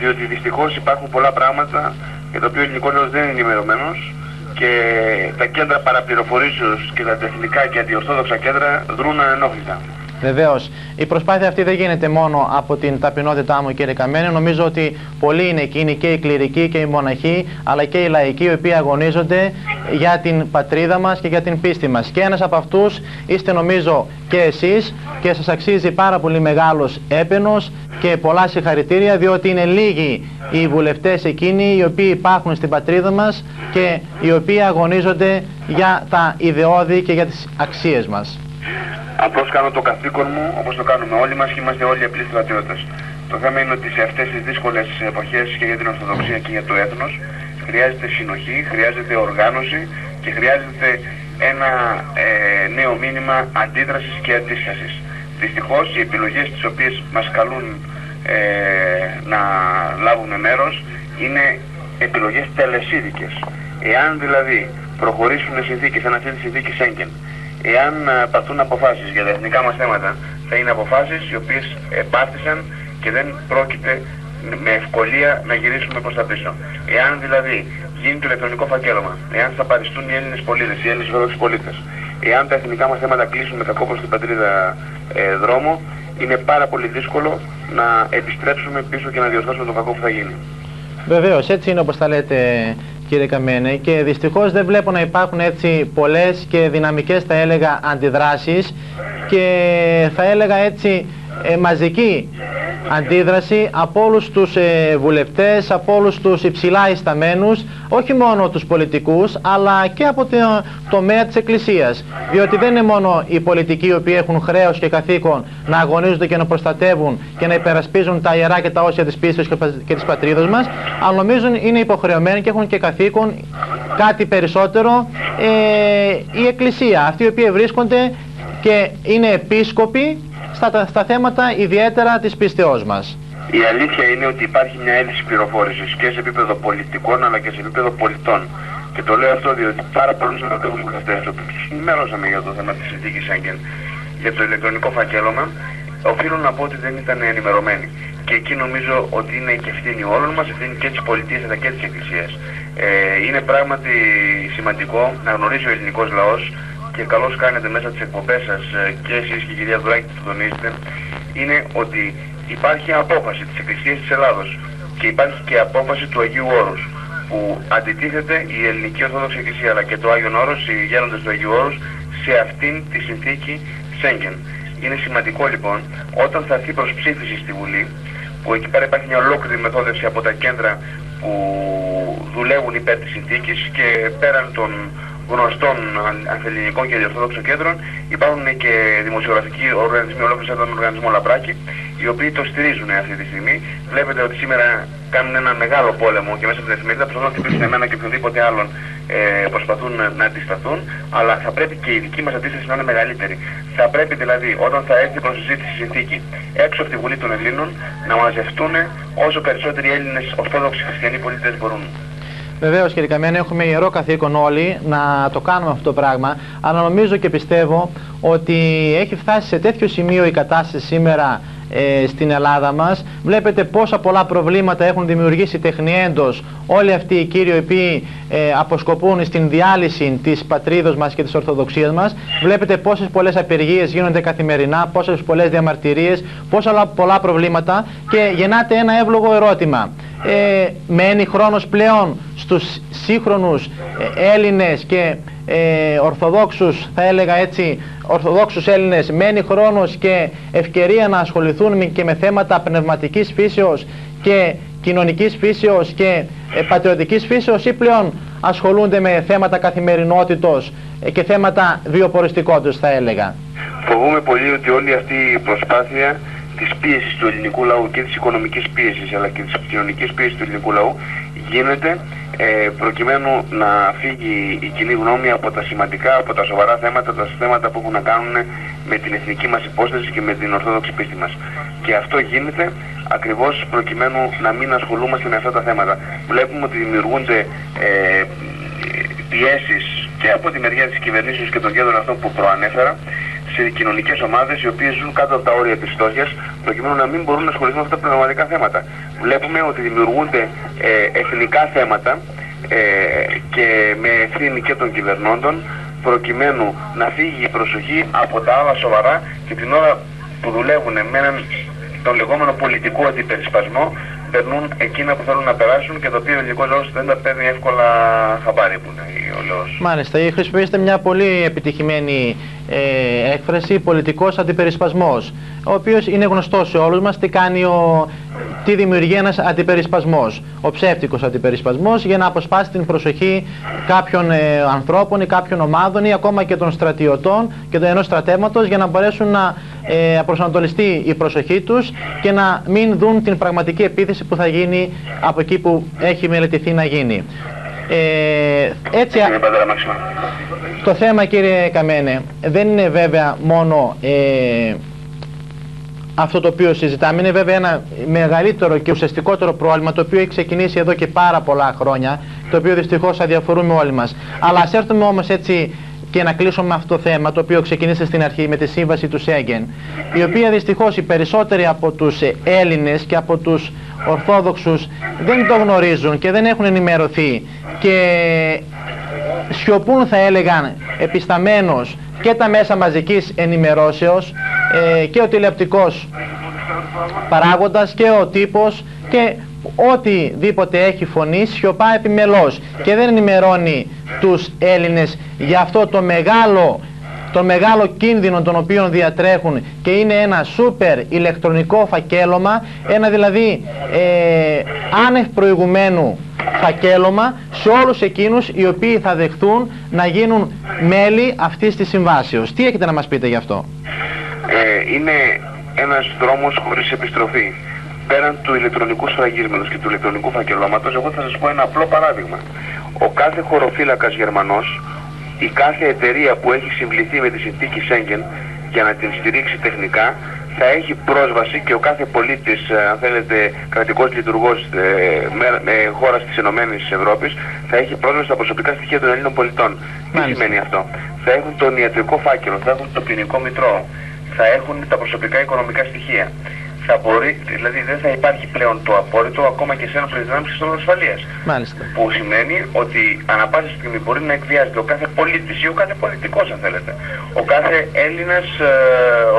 διότι δυστυχώς υπάρχουν πολλά πράγματα για τα οποία ο ελληνικός λαός δεν είναι ενημερωμένος και τα κέντρα παραπληροφορήσεως και τα τεχνικά και αντιορθόδοξα κέντρα δρούν ανενόχλητα. Βεβαίως. Η προσπάθεια αυτή δεν γίνεται μόνο από την ταπεινότητά μου, κύριε Καμένη. Νομίζω ότι πολλοί είναι εκείνοι και οι κληρικοί και οι μοναχοί, αλλά και οι λαϊκοί, οι οποίοι αγωνίζονται για την πατρίδα μας και για την πίστη μας. Και ένας από αυτούς είστε, νομίζω, και εσείς και σας αξίζει πάρα πολύ μεγάλος έπαινος και πολλά συγχαρητήρια, διότι είναι λίγοι οι βουλευτές εκείνοι οι οποίοι υπάρχουν στην πατρίδα μας και οι οποίοι αγωνίζονται για τα ιδεώδη και για τις αξίες μας. Απλώς κάνω το καθήκον μου όπως το κάνουμε όλοι μας και είμαστε όλοι απλοί στρατιώτες. Το θέμα είναι ότι σε αυτές τις δύσκολες εποχές και για την Ορθοδοξία και για το έθνος χρειάζεται συνοχή, χρειάζεται οργάνωση και χρειάζεται ένα ε, νέο μήνυμα αντίδρασης και αντίστασης. Δυστυχώς οι επιλογές τις οποίες μας καλούν ε, να λάβουμε μέρος είναι επιλογές τελεσίδικες. Εάν δηλαδή προχωρήσουν συνθήκες, σαν αυτή τη συνθήκη Σέγγεν, εάν ε, πάρθουν αποφάσεις για τα εθνικά μας θέματα, θα είναι αποφάσεις οι οποίες επάρτησαν και δεν πρόκειται με ευκολία να γυρίσουμε προς τα πίσω. Εάν δηλαδή γίνει το ηλεκτρονικό φακέλωμα, εάν θα παριστούν οι Έλληνες πολίτες, οι Έλληνες Ορθόδοξοι πολίτες, εάν τα εθνικά μας θέματα κλείσουν με κακό προς την πατρίδα ε, δρόμο, είναι πάρα πολύ δύσκολο να επιστρέψουμε πίσω και να διορθώσουμε το κακό που θα γίνει. Βεβαίως, έτσι είναι όπως τα λέτε κύριε Καμένε και δυστυχώς δεν βλέπω να υπάρχουν έτσι πολλές και δυναμικές θα έλεγα αντιδράσεις. Και θα έλεγα έτσι ε, μαζική αντίδραση από όλους τους ε, βουλευτές, από όλους τους υψηλά ισταμένους, όχι μόνο τους πολιτικούς, αλλά και από το τομέα της Εκκλησίας. Διότι δεν είναι μόνο οι πολιτικοί οι οποίοι έχουν χρέος και καθήκον να αγωνίζονται και να προστατεύουν και να υπερασπίζουν τα ιερά και τα όσια της πίστης και της πατρίδος μας, αλλά νομίζουν είναι υποχρεωμένοι και έχουν και καθήκον κάτι περισσότερο ε, η Εκκλησία. Αυτοί οι οποίοι βρίσκονται και είναι επίσκοποι στα, στα θέματα ιδιαίτερα της πίστεώς μας. Η αλήθεια είναι ότι υπάρχει μια έλλειψη πληροφόρησης και σε επίπεδο πολιτικών αλλά και σε επίπεδο πολιτών. Και το λέω αυτό διότι πάρα πολλούς ερωτικούς βουλευτές οποίους ενημερώσαμε για το θέμα της συνθήκης Σέγγεν για το ηλεκτρονικό φακέλωμα οφείλω να πω ότι δεν ήταν ενημερωμένοι. Και εκεί νομίζω ότι είναι και ευθύνη όλων μας, ευθύνη και της πολιτείας αλλά και της εκκλησίας. Ε, είναι πράγματι σημαντικό να γνωρίζει ο ελληνικός λαός και καλώς κάνετε μέσα τις εκπομπές σας ε, και εσείς και η κυρία Δουράκη που τονίζετε είναι ότι υπάρχει απόφαση της Εκκλησίας της Ελλάδος και υπάρχει και απόφαση του Αγίου Όρους που αντιτίθεται η Ελληνική Ορθόδοξη Εκκλησία αλλά και το Άγιον Όρος, οι γέροντες του Αγίου Όρους σε αυτήν τη συνθήκη Σέγγεν. Είναι σημαντικό λοιπόν όταν θα έρθει προς ψήφιση στη Βουλή που εκεί πέρα υπάρχει μια ολόκληρη μεθόδευση από τα κέντρα που δουλεύουν υπέρ της συνθήκης και πέραν των γνωστών ανθεληνικών και διορθόδοξων κέντρων υπάρχουν και δημοσιογραφικοί οργανισμοί, ολόκληροι σαν τον οργανισμό Λαπράκη, οι οποίοι το στηρίζουν αυτή τη στιγμή. Βλέπετε ότι σήμερα κάνουν ένα μεγάλο πόλεμο και μέσα από την εφημερίδα προσπαθούν να χτυπήσουν εμένα και οποιοδήποτε άλλον ε, προσπαθούν να αντισταθούν, αλλά θα πρέπει και η δική μας αντίσταση να είναι μεγαλύτερη. Θα πρέπει δηλαδή όταν θα έρθει προς συζήτηση η συνθήκη έξω από τη Βουλή των Ελλήνων να μαζευτούν όσο περισσότεροι Έλληνες Ορθόδοξοι Χριστιανοί πολίτες μπορούν. Βεβαίως κύριε Καμένη, έχουμε ιερό καθήκον όλοι να το κάνουμε αυτό το πράγμα, αλλά νομίζω και πιστεύω ότι έχει φτάσει σε τέτοιο σημείο η κατάσταση σήμερα ε, στην Ελλάδα μας. Βλέπετε πόσα πολλά προβλήματα έχουν δημιουργήσει τεχνιέντος όλοι αυτοί οι κύριοι οι οποίοι ε, αποσκοπούν στην διάλυση της πατρίδος μας και της Ορθοδοξίας μας. Βλέπετε πόσες πολλές απεργίες γίνονται καθημερινά, πόσες πολλές διαμαρτυρίες, πόσα πολλά προβλήματα και γεννάται ένα εύλογο ερώτημα. Ε, μένει χρόνος πλέον στους σύγχρονους ε, Έλληνες και ε, Ορθοδόξους, θα έλεγα έτσι, Ορθοδόξους Έλληνες, μένει χρόνος και ευκαιρία να ασχοληθούν και με θέματα πνευματικής φύσεως και κοινωνικής φύσεως και ε, πατριωτικής φύσεως ή πλέον ασχολούνται με θέματα καθημερινότητος ε, και θέματα βιοποριστικότητας θα έλεγα. Φοβούμαι πολύ ότι όλη αυτή η προσπάθεια της πίεσης του ελληνικού λαού και της οικονομικής πίεσης αλλά και της κοινωνικής πίεσης του ελληνικού λαού γίνεται ε, προκειμένου να φύγει η κοινή γνώμη από τα σημαντικά, από τα σοβαρά θέματα, τα θέματα που έχουν να κάνουν με την εθνική μας υπόσταση και με την ορθόδοξη πίστη μας. Και αυτό γίνεται ακριβώς προκειμένου να μην ασχολούμαστε με αυτά τα θέματα. Βλέπουμε ότι δημιουργούνται ε, πιέσεις και από τη μεριά της κυβερνήσεως και των κέντρων αυτών που προανέφερα σε κοινωνικές ομάδες οι οποίες ζουν κάτω από τα όρια της φτώχειας, προκειμένου να μην μπορούν να ασχοληθούν με αυτά τα πνευματικά θέματα. Βλέπουμε ότι δημιουργούνται ε, εθνικά θέματα ε, και με ευθύνη και των κυβερνώντων προκειμένου να φύγει η προσοχή από τα άλλα σοβαρά και την ώρα που δουλεύουν με έναν τον λεγόμενο πολιτικό αντιπερισπασμό περνούν εκείνα που θέλουν να περάσουν και το οποίο ο ελληνικός λαός δεν τα παίρνει εύκολα χαμπάρι που είναι ο λαός. Μάλιστα, χρησιμοποιήσετε μια πολύ επιτυχημένη ε, έκφραση πολιτικός αντιπερισπασμός ο οποίος είναι γνωστός σε όλους μας τι κάνει ο, τι δημιουργεί ένας αντιπερισπασμός ο ψεύτικος αντιπερισπασμός για να αποσπάσει την προσοχή κάποιων ε, ανθρώπων ή κάποιων ομάδων ή ακόμα και των στρατιωτών και των ενός στρατεύματος για να μπορέσουν να ε, προσανατολιστεί η προσοχή τους και να μην δουν την πραγματική επίθεση που θα γίνει από εκεί που έχει μελετηθεί να γίνει. Ε, έτσι, το θέμα κύριε Καμένε δεν είναι βέβαια μόνο ε, αυτό το οποίο συζητάμε. Είναι βέβαια ένα μεγαλύτερο και ουσιαστικότερο πρόβλημα το οποίο έχει ξεκινήσει εδώ και πάρα πολλά χρόνια το οποίο δυστυχώς αδιαφορούμε όλοι μας. Αλλά ας έρθουμε όμως έτσι και να κλείσουμε αυτό το θέμα το οποίο ξεκινήσε στην αρχή με τη σύμβαση του Σέγγεν η οποία δυστυχώς οι περισσότεροι από τους Έλληνες και από τους Ορθόδοξους δεν το γνωρίζουν και δεν έχουν ενημερωθεί και σιωπούν θα έλεγαν επισταμένως και τα μέσα μαζικής ενημερώσεως ε, και ο τηλεοπτικός παράγοντας και ο τύπος και οτιδήποτε έχει φωνή σιωπά επιμελώς και δεν ενημερώνει τους Έλληνες για αυτό το μεγάλο το μεγάλο κίνδυνο τον οποίο διατρέχουν και είναι ένα σούπερ ηλεκτρονικό φακέλωμα, ένα δηλαδή ε, άνευ προηγουμένου φακέλωμα σε όλους εκείνους οι οποίοι θα δεχθούν να γίνουν μέλη αυτής της συμβάσεως. Τι έχετε να μας πείτε γι' αυτό; Ε, είναι ένας δρόμος χωρίς επιστροφή. Πέραν του ηλεκτρονικού σφραγίσματος και του ηλεκτρονικού φακελώματος, εγώ θα σας πω ένα απλό παράδειγμα. Ο κάθε χωροφύλακας Γερμανός, η κάθε εταιρεία που έχει συμβληθεί με τη συνθήκη Σέγγεν για να την στηρίξει τεχνικά, θα έχει πρόσβαση και ο κάθε πολίτης, ε, αν θέλετε, κρατικός λειτουργός ε, με, με χώρας της Ενωμένης Ευρώπης, θα έχει πρόσβαση στα προσωπικά στοιχεία των Ελλήνων πολιτών. Τι σημαίνει αυτό; Θα έχουν τον ιατρικό φάκελο, θα έχουν το ποινικό μητρό, θα έχουν τα προσωπικά οικονομικά στοιχεία. Θα μπορεί, δηλαδή δεν θα υπάρχει πλέον το απόρριτο ακόμα και σε ένα δυνάμεις της ασφαλείας. Μάλιστα. Που σημαίνει ότι ανά πάσα στιγμή μπορεί να εκβιάζεται ο κάθε πολίτης ή ο κάθε πολιτικός αν θέλετε. Ο κάθε Έλληνας ε,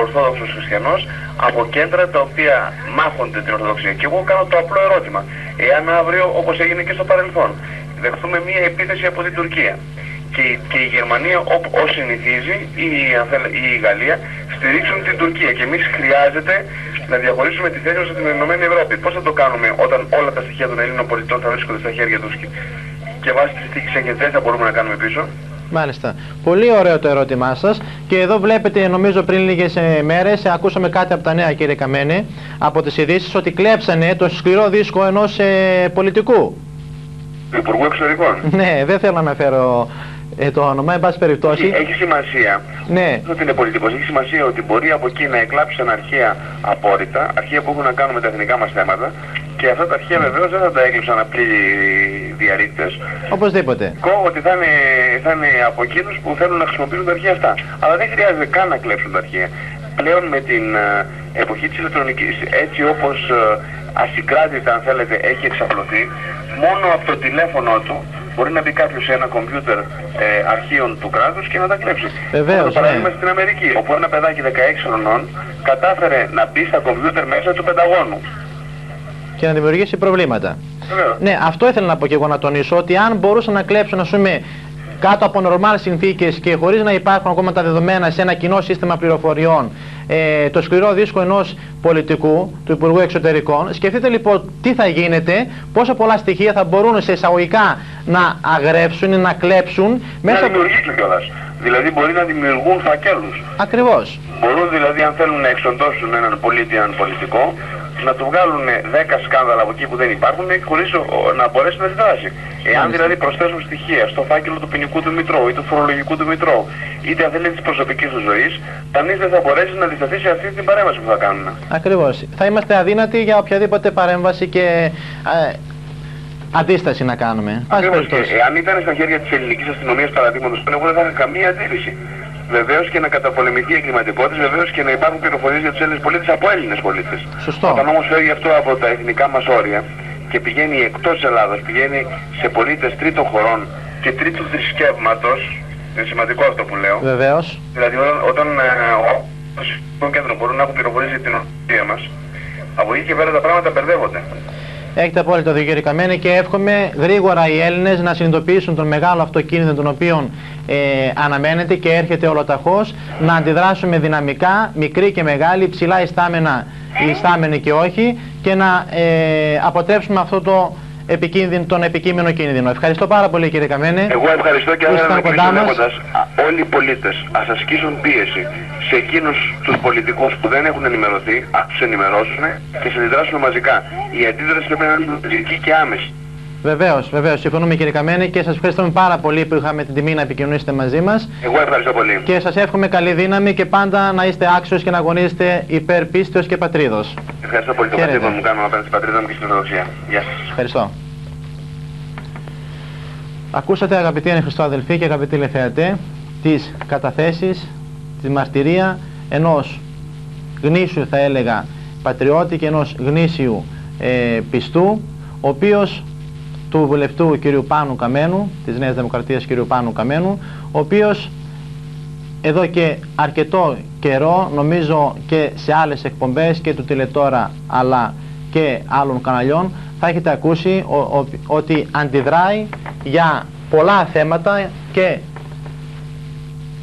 Ορθόδοξος Χριστιανός από κέντρα τα οποία μάχονται την Ορθοδοξία. Και εγώ κάνω το απλό ερώτημα. Εάν αύριο όπως έγινε και στο παρελθόν δεχθούμε μία επίθεση από την Τουρκία και, και η Γερμανία όπως συνηθίζει ή η Γαλλία στηρίξουν την Τουρκία και εμείς χρειάζεται να διαχωρίσουμε τη θέση μας από την Ενωμένη Ευρώπη. Πώς θα το κάνουμε όταν όλα τα στοιχεία των Ελλήνων πολιτών θα βρίσκονται στα χέρια τους και, και βάσει της στήχη δεν θα μπορούμε να κάνουμε πίσω; Μάλιστα. Πολύ ωραίο το ερώτημά σας. Και εδώ βλέπετε, νομίζω πριν λίγες μέρες, ακούσαμε κάτι από τα νέα, κύριε Καμένη, από τις ειδήσεις, ότι κλέψανε το σκληρό δίσκο ενός ε, πολιτικού. Υπουργού Εξωτερικών. Ναι, δεν θέλω να με φέρω ε, το όνομα, εν πάση περιπτώσει. Έχει, σημασία. Ναι. Ότι είναι πολιτικός. Έχει σημασία ότι μπορεί από εκεί να εκλάψουν αρχαία απόρριτα, αρχαία που έχουν να κάνουν με τα εθνικά μας θέματα και αυτά τα αρχαία βεβαίως δεν θα τα έκλειψαν απλοί διαρρήκτες. Οπωσδήποτε. Κόβω ότι θα είναι, θα είναι από εκείνους που θέλουν να χρησιμοποιήσουν τα αρχαία αυτά. Αλλά δεν χρειάζεται καν να κλέψουν τα αρχαία. Πλέον με την ε, εποχή της ηλεκτρονικής, έτσι όπως ε, ασυγκράτητα αν θέλετε έχει εξαπλωθεί, μόνο από το τηλέφωνο του μπορεί να μπει κάποιος σε ένα κομπιούτερ ε, αρχείων του κράτους και να τα κλέψει. Βεβαίως. Το παράδειγμα ναι. στην Αμερική, όπου ένα παιδάκι 16 χρονών κατάφερε να μπει στα κομπιούτερ μέσα του Πενταγώνου. Και να δημιουργήσει προβλήματα. Βεβαίως. Ναι, αυτό ήθελα να πω και εγώ να τονίσω, ότι αν μπορούσαν να κλέψουν, α πούμε, κάτω από νορμάλ συνθήκες και χωρίς να υπάρχουν ακόμα τα δεδομένα σε ένα κοινό σύστημα πληροφοριών ε, το σκληρό δίσκο ενός πολιτικού, του Υπουργού Εξωτερικών. Σκεφτείτε λοιπόν τι θα γίνεται, πόσα πολλά στοιχεία θα μπορούν σε εισαγωγικά να αγρέψουν ή να κλέψουν μέσα... Να δημιουργήσουν κιόλας. Δηλαδή μπορεί να δημιουργούν φακέλους. Ακριβώς. Μπορούν δηλαδή αν θέλουν να εξοντώσουν έναν πολίτη, έναν πολιτικό, να του βγάλουν 10 σκάνδαλα από εκεί που δεν υπάρχουν χωρίς να μπορέσει να αντιδράσει. Εάν δηλαδή προσθέσουν στοιχεία στο φάκελο του ποινικού του Μητρώου ή του φορολογικού του Μητρώου, είτε αν θέλει της προσωπικής τους ζωής, κανείς δεν θα μπορέσει να αντισταθεί σε αυτή την παρέμβαση που θα κάνουν. Ακριβώς. Θα είμαστε αδύνατοι για οποιαδήποτε παρέμβαση και ε, αντίσταση να κάνουμε. Ακριβώς. εάν ήταν στα χέρια της ελληνικής αστυνομίας παραδείγματος, εγώ δεν θα είχα καμία αντίρρηση. Βεβαίως και να καταπολεμηθεί η εγκληματικότητα, βεβαίως και να υπάρχουν πληροφορίες για τους Έλληνες πολίτες από Έλληνες πολίτες. Σωστό. Όταν όμως φεύγει αυτό από τα εθνικά μας όρια και πηγαίνει εκτός Ελλάδα, πηγαίνει σε πολίτες τρίτων χωρών και τρίτου θρησκεύματος, Είναι σημαντικό αυτό που λέω. Βεβαίως. Δηλαδή όταν, όταν ε, ο κέντρο μπορούν να έχουν πληροφορήσει για την ουσία μας, από εκεί και πέρα τα πράγματα μπερδεύονται. Έχετε απόλυτο δίκιο κύριε Καμένη και εύχομαι γρήγορα οι Έλληνες να συνειδητοποιήσουν τον μεγάλο αυτό κίνδυνο τον οποίο ε, αναμένεται και έρχεται ολοταχώς να αντιδράσουμε δυναμικά, μικροί και μεγάλοι, ψηλά ιστάμενα, ιστάμενοι και όχι και να ε, αποτρέψουμε αυτό το επικίνδυνο, τον επικείμενο κίνδυνο. Ευχαριστώ πάρα πολύ κύριε Καμένη. Εγώ ευχαριστώ και Που θέλω ήσασταν να κοντά κλείσω μας. λέγοντας, α, όλοι οι πολίτες ας ασκήσουν πίεση σε εκείνους τους πολιτικούς που δεν έχουν ενημερωθεί, ας τους ενημερώσουν και σε αντιδράσουν μαζικά. Η αντίδραση πρέπει να είναι μαζική και άμεση. Βεβαίως, βεβαίως. Συμφωνούμε κύριε Καμένη και σας ευχαριστούμε πάρα πολύ που είχαμε την τιμή να επικοινωνήσετε μαζί μας. Εγώ ευχαριστώ πολύ. Και σας εύχομαι καλή δύναμη και πάντα να είστε άξιος και να αγωνίζετε υπέρ πίστεως και πατρίδος. Ευχαριστώ πολύ το Χαίρετε. καθήκον που κάνω απέναντι στην πατρίδα μου και στην Ορθοδοξία. Γεια σας. Ευχαριστώ. Ακούσατε αγαπητοί Χριστό αδελφοί και αγαπητοί λεφεατέ τις καταθέσεις, τη μαρτυρία ενός γνήσιου θα έλεγα πατριώτη και ενός γνήσιου ε, πιστού ο οποίος του βουλευτού κ. Πάνου Καμένου της Νέας Δημοκρατίας κ. Πάνου Καμένου ο οποίος εδώ και αρκετό καιρό νομίζω και σε άλλες εκπομπές και του τηλετόρα αλλά και άλλων καναλιών θα έχετε ακούσει ο- ο- ότι αντιδράει για πολλά θέματα και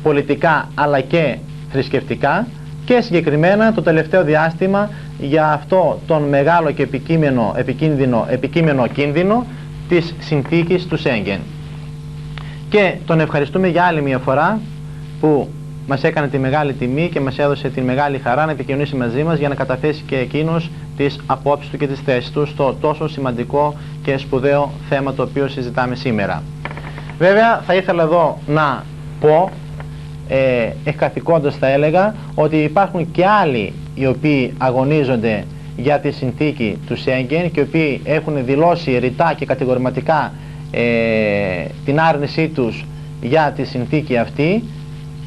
πολιτικά αλλά και θρησκευτικά και συγκεκριμένα το τελευταίο διάστημα για αυτό τον μεγάλο και επικείμενο, επικίνδυνο, επικείμενο κίνδυνο της συνθήκης του Σέγγεν. Και τον ευχαριστούμε για άλλη μια φορά που μας έκανε τη μεγάλη τιμή και μας έδωσε τη μεγάλη χαρά να επικοινωνήσει μαζί μας για να καταθέσει και εκείνος τις απόψεις του και τις θέσεις του στο τόσο σημαντικό και σπουδαίο θέμα το οποίο συζητάμε σήμερα. Βέβαια θα ήθελα εδώ να πω ε, εκκαθηκόντως θα έλεγα ότι υπάρχουν και άλλοι οι οποίοι αγωνίζονται για τη συνθήκη του Σέγγεν και οι οποίοι έχουν δηλώσει ρητά και κατηγορηματικά ε, την άρνησή τους για τη συνθήκη αυτή.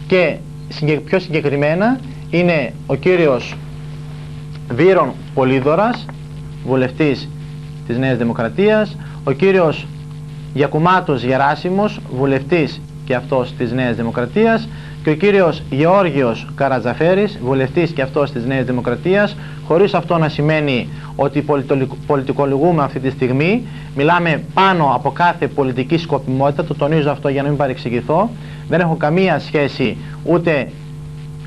Και συγκε- πιο συγκεκριμένα είναι ο κύριος Βύρον Πολύδωρας, βουλευτής της Νέας Δημοκρατίας, ο κύριος Γιακουμάτος Γεράσιμος, βουλευτής και αυτός της Νέας Δημοκρατίας και ο κύριος Γεώργιος Καρατζαφέρης, βουλευτής και αυτός της Νέας Δημοκρατίας, χωρίς αυτό να σημαίνει ότι πολιτολικ- πολιτικολογούμε αυτή τη στιγμή, μιλάμε πάνω από κάθε πολιτική σκοπιμότητα, το τονίζω αυτό για να μην παρεξηγηθώ, δεν έχω καμία σχέση ούτε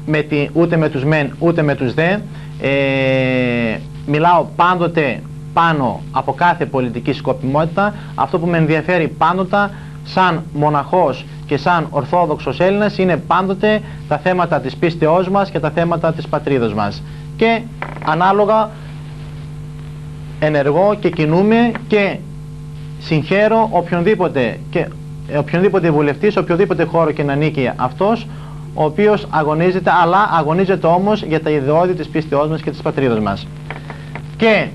με, τη, ούτε με τους μεν ούτε με τους δε. Ε, μιλάω πάντοτε πάνω από κάθε πολιτική σκοπιμότητα. Αυτό που με ενδιαφέρει πάντοτε σαν μοναχός και σαν ορθόδοξος Έλληνας είναι πάντοτε τα θέματα της πίστεώς μας και τα θέματα της πατρίδος μας. Και ανάλογα ενεργώ και κινούμε και συγχαίρω οποιονδήποτε, και, ε, οποιονδήποτε βουλευτής, σε οποιοδήποτε χώρο και να ανήκει αυτός, ο οποίος αγωνίζεται, αλλά αγωνίζεται όμως για τα ιδεώδη της πίστεώς μας και της πατρίδας μας. Και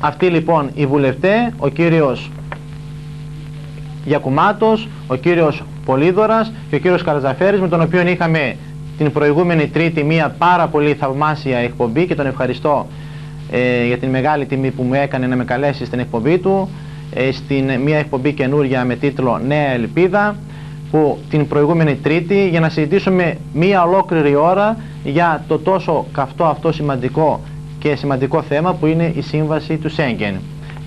αυτοί λοιπόν οι βουλευτές, ο κύριος Γιακουμάτος, ο κύριος Πολύδωρας και ο κύριος Καραζαφέρης με τον οποίο είχαμε την προηγούμενη τρίτη μία πάρα πολύ θαυμάσια εκπομπή και τον ευχαριστώ ε, για την μεγάλη τιμή που μου έκανε να με καλέσει στην εκπομπή του ε, στην μία εκπομπή καινούρια με τίτλο Νέα Ελπίδα που την προηγούμενη τρίτη για να συζητήσουμε μία ολόκληρη ώρα για το τόσο καυτό αυτό σημαντικό και σημαντικό θέμα που είναι η σύμβαση του Σέγγεν.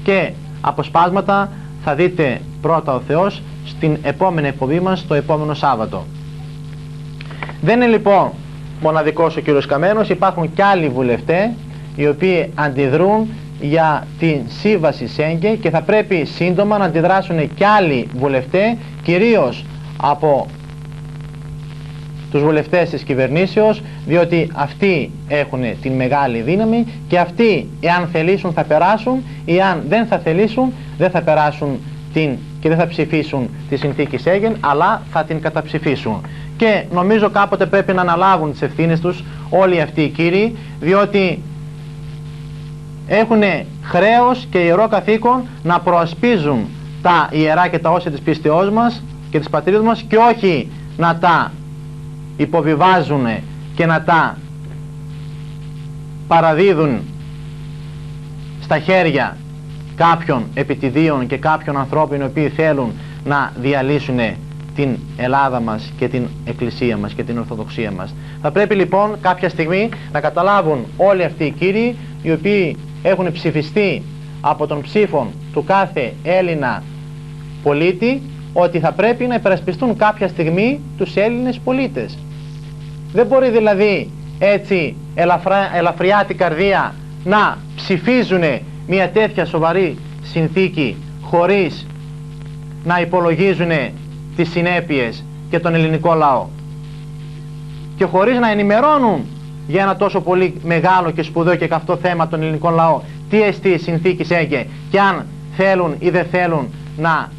Και αποσπάσματα θα δείτε πρώτα ο Θεός στην επόμενη εκπομπή μας το επόμενο Σάββατο. Δεν είναι λοιπόν μοναδικός ο κύριος Καμένος, υπάρχουν και άλλοι βουλευτές οι οποίοι αντιδρούν για την σύμβαση Σέγγεν και θα πρέπει σύντομα να αντιδράσουν και άλλοι βουλευτές, κυρίως από τους βουλευτές της κυβερνήσεως διότι αυτοί έχουν την μεγάλη δύναμη και αυτοί εάν θελήσουν θα περάσουν ή αν δεν θα θελήσουν δεν θα περάσουν την, και δεν θα ψηφίσουν τη συνθήκη Σέγγεν αλλά θα την καταψηφίσουν. Και νομίζω κάποτε πρέπει να αναλάβουν τις ευθύνες τους όλοι αυτοί οι κύριοι διότι έχουν χρέος και ιερό καθήκον να προασπίζουν τα ιερά και τα όσια της πίστεώς μας και της πατρίδας μας και όχι να τα υποβιβάζουν και να τα παραδίδουν στα χέρια κάποιων επιτιδίων και κάποιων ανθρώπων οι οποίοι θέλουν να διαλύσουν την Ελλάδα μας και την Εκκλησία μας και την Ορθοδοξία μας. Θα πρέπει λοιπόν κάποια στιγμή να καταλάβουν όλοι αυτοί οι κύριοι οι οποίοι έχουν ψηφιστεί από τον ψήφων του κάθε Έλληνα πολίτη ότι θα πρέπει να υπερασπιστούν κάποια στιγμή τους Έλληνες πολίτες. Δεν μπορεί δηλαδή έτσι ελαφρά, ελαφριά την καρδία να ψηφίζουν μια τέτοια σοβαρή συνθήκη χωρίς να υπολογίζουν τις συνέπειες και τον ελληνικό λαό και χωρίς να ενημερώνουν για ένα τόσο πολύ μεγάλο και σπουδαίο και καυτό θέμα τον ελληνικό λαό τι εστί η συνθήκης ΣΕΓΕ και αν θέλουν ή δεν θέλουν να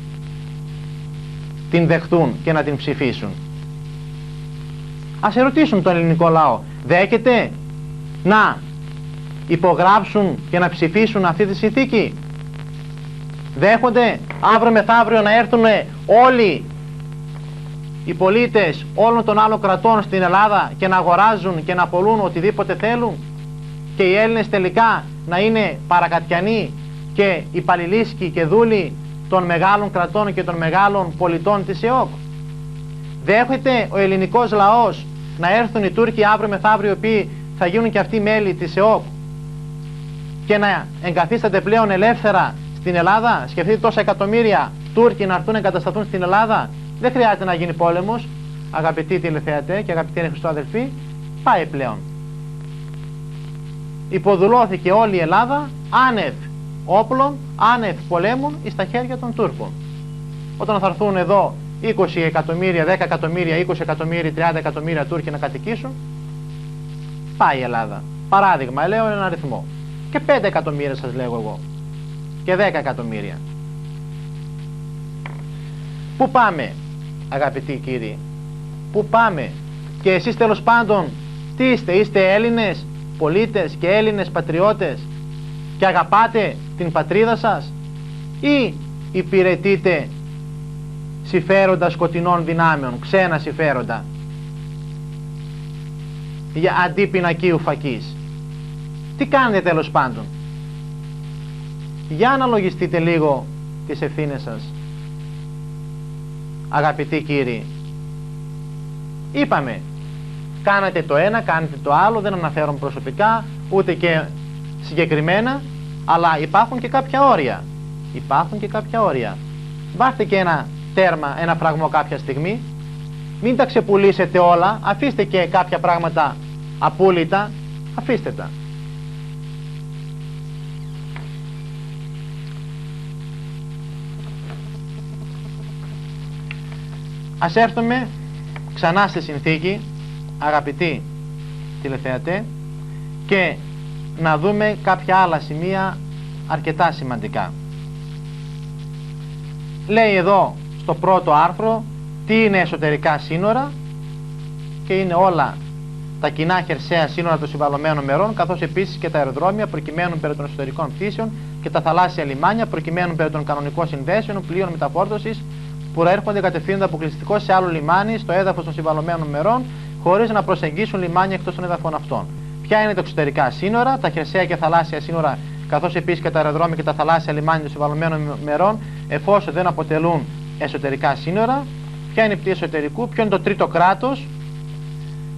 την δεχτούν και να την ψηφίσουν. Ας ερωτήσουν τον ελληνικό λαό. Δέχεται να υπογράψουν και να ψηφίσουν αυτή τη συνθήκη; Δέχονται αύριο μεθαύριο να έρθουν όλοι οι πολίτες όλων των άλλων κρατών στην Ελλάδα και να αγοράζουν και να πολλούν οτιδήποτε θέλουν; Και οι Έλληνες τελικά να είναι παρακατιανοί και υπαλληλίσκοι και δούλοι των μεγάλων κρατών και των μεγάλων πολιτών της ΕΟΚ. Δέχεται ο ελληνικός λαός να έρθουν οι Τούρκοι αύριο μεθαύριο οι οποίοι θα γίνουν και αυτοί μέλη της ΕΟΚ και να εγκαθίσταται πλέον ελεύθερα στην Ελλάδα. Σκεφτείτε τόσα εκατομμύρια Τούρκοι να έρθουν να εγκατασταθούν στην Ελλάδα. Δεν χρειάζεται να γίνει πόλεμος, αγαπητοί τηλεθεατέ και αγαπητοί Χριστό αδελφοί. Πάει πλέον. Υποδουλώθηκε όλη η Ελλάδα άνευ όπλων, άνευ πολέμων στα χέρια των Τούρκων. Όταν θα έρθουν εδώ 20 εκατομμύρια, 10 εκατομμύρια, 20 εκατομμύρια, 30 εκατομμύρια Τούρκοι να κατοικήσουν, πάει η Ελλάδα. Παράδειγμα, λέω ένα αριθμό. Και 5 εκατομμύρια σας λέγω εγώ. Και 10 εκατομμύρια. Πού πάμε, αγαπητοί κύριοι, πού πάμε; Και εσείς τέλος πάντων, τι είστε, είστε Έλληνες πολίτες και Έλληνες πατριώτες; Και αγαπάτε την πατρίδα σας; Ή υπηρετείτε συμφέροντα σκοτεινών δυνάμεων, ξένα συμφέροντα; Για αντί πινακίου φακής. Τι κάνετε τέλος πάντων; Για να λογιστείτε λίγο τις ευθύνες σας. Αγαπητοί κύριοι, είπαμε, κάνατε το ένα, κάνετε το άλλο, δεν αναφέρομαι προσωπικά, ούτε και συγκεκριμένα, αλλά υπάρχουν και κάποια όρια. Υπάρχουν και κάποια όρια. Βάστε και ένα τέρμα, ένα φραγμό κάποια στιγμή. Μην τα ξεπουλήσετε όλα, αφήστε και κάποια πράγματα απόλυτα, αφήστε τα. Ας έρθουμε ξανά στη συνθήκη, αγαπητοί τηλεθεατές, και να δούμε κάποια άλλα σημεία αρκετά σημαντικά. Λέει εδώ στο πρώτο άρθρο τι είναι εσωτερικά σύνορα και είναι όλα τα κοινά χερσαία σύνορα των συμβαλωμένων μερών, καθώς επίσης και τα αεροδρόμια προκειμένου περί των εσωτερικών πτήσεων και τα θαλάσσια λιμάνια προκειμένου περί των κανονικών συνδέσεων πλοίων μεταφόρτωσης που έρχονται κατευθύνοντα αποκλειστικό σε άλλο λιμάνι στο έδαφος των συμβαλωμένων μερών, χωρίς να προσεγγίσουν λιμάνια εκτός των έδαφων αυτών. Ποια είναι τα εξωτερικά σύνορα, τα χερσαία και θαλάσσια σύνορα, καθώς επίσης και τα αεροδρόμια και τα θαλάσσια λιμάνια των συμβαλωμένων μερών, εφόσον δεν αποτελούν εσωτερικά σύνορα. Ποια είναι η πτήση εσωτερικού, ποιο είναι το τρίτο κράτος,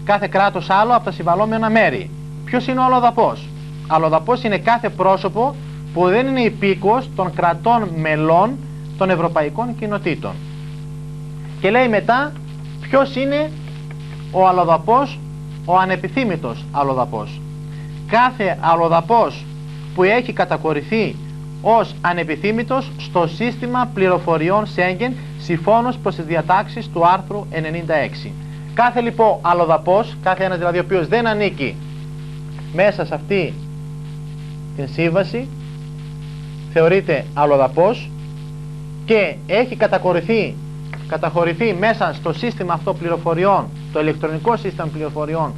κάθε κράτος άλλο από τα συμβαλόμενα μέρη. Ποιος είναι ο αλλοδαπός; Αλλοδαπός είναι κάθε πρόσωπο που δεν είναι υπήκο των κρατών μελών των ευρωπαϊκών κοινοτήτων. Και λέει μετά ποιος είναι ο αλλοδαπός ο ανεπιθύμητος αλλοδαπός. Κάθε αλλοδαπός που έχει κατακορυθεί ως ανεπιθύμητος στο σύστημα πληροφοριών Σέγγεν συμφώνως προς τις διατάξεις του άρθρου 96. Κάθε λοιπόν αλλοδαπός, κάθε ένας δηλαδή ο οποίος δεν ανήκει μέσα σε αυτή την σύμβαση θεωρείται αλλοδαπός και έχει κατακορυθεί, καταχωρηθεί μέσα στο σύστημα αυτό πληροφοριών το ηλεκτρονικό σύστημα πληροφοριών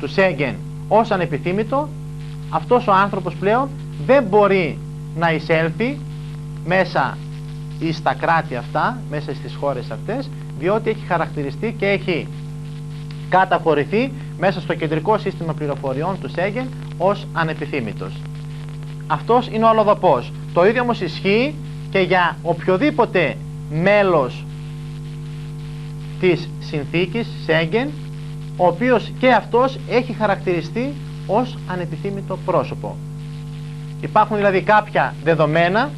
του Σέγγεν ως ανεπιθύμητο, αυτός ο άνθρωπος πλέον δεν μπορεί να εισέλθει μέσα ή στα κράτη αυτά, μέσα στις χώρες αυτές, διότι έχει χαρακτηριστεί και έχει καταχωρηθεί μέσα στο κεντρικό σύστημα πληροφοριών του Σέγγεν ως ανεπιθύμητος. Αυτός είναι ο αλλοδαπός. Το ίδιο όμως ισχύει και για οποιοδήποτε μέλος της συνθήκης Σέγγεν, ο οποίος και αυτός έχει χαρακτηριστεί ως ανεπιθύμητο πρόσωπο. Υπάρχουν δηλαδή κάποια δεδομένα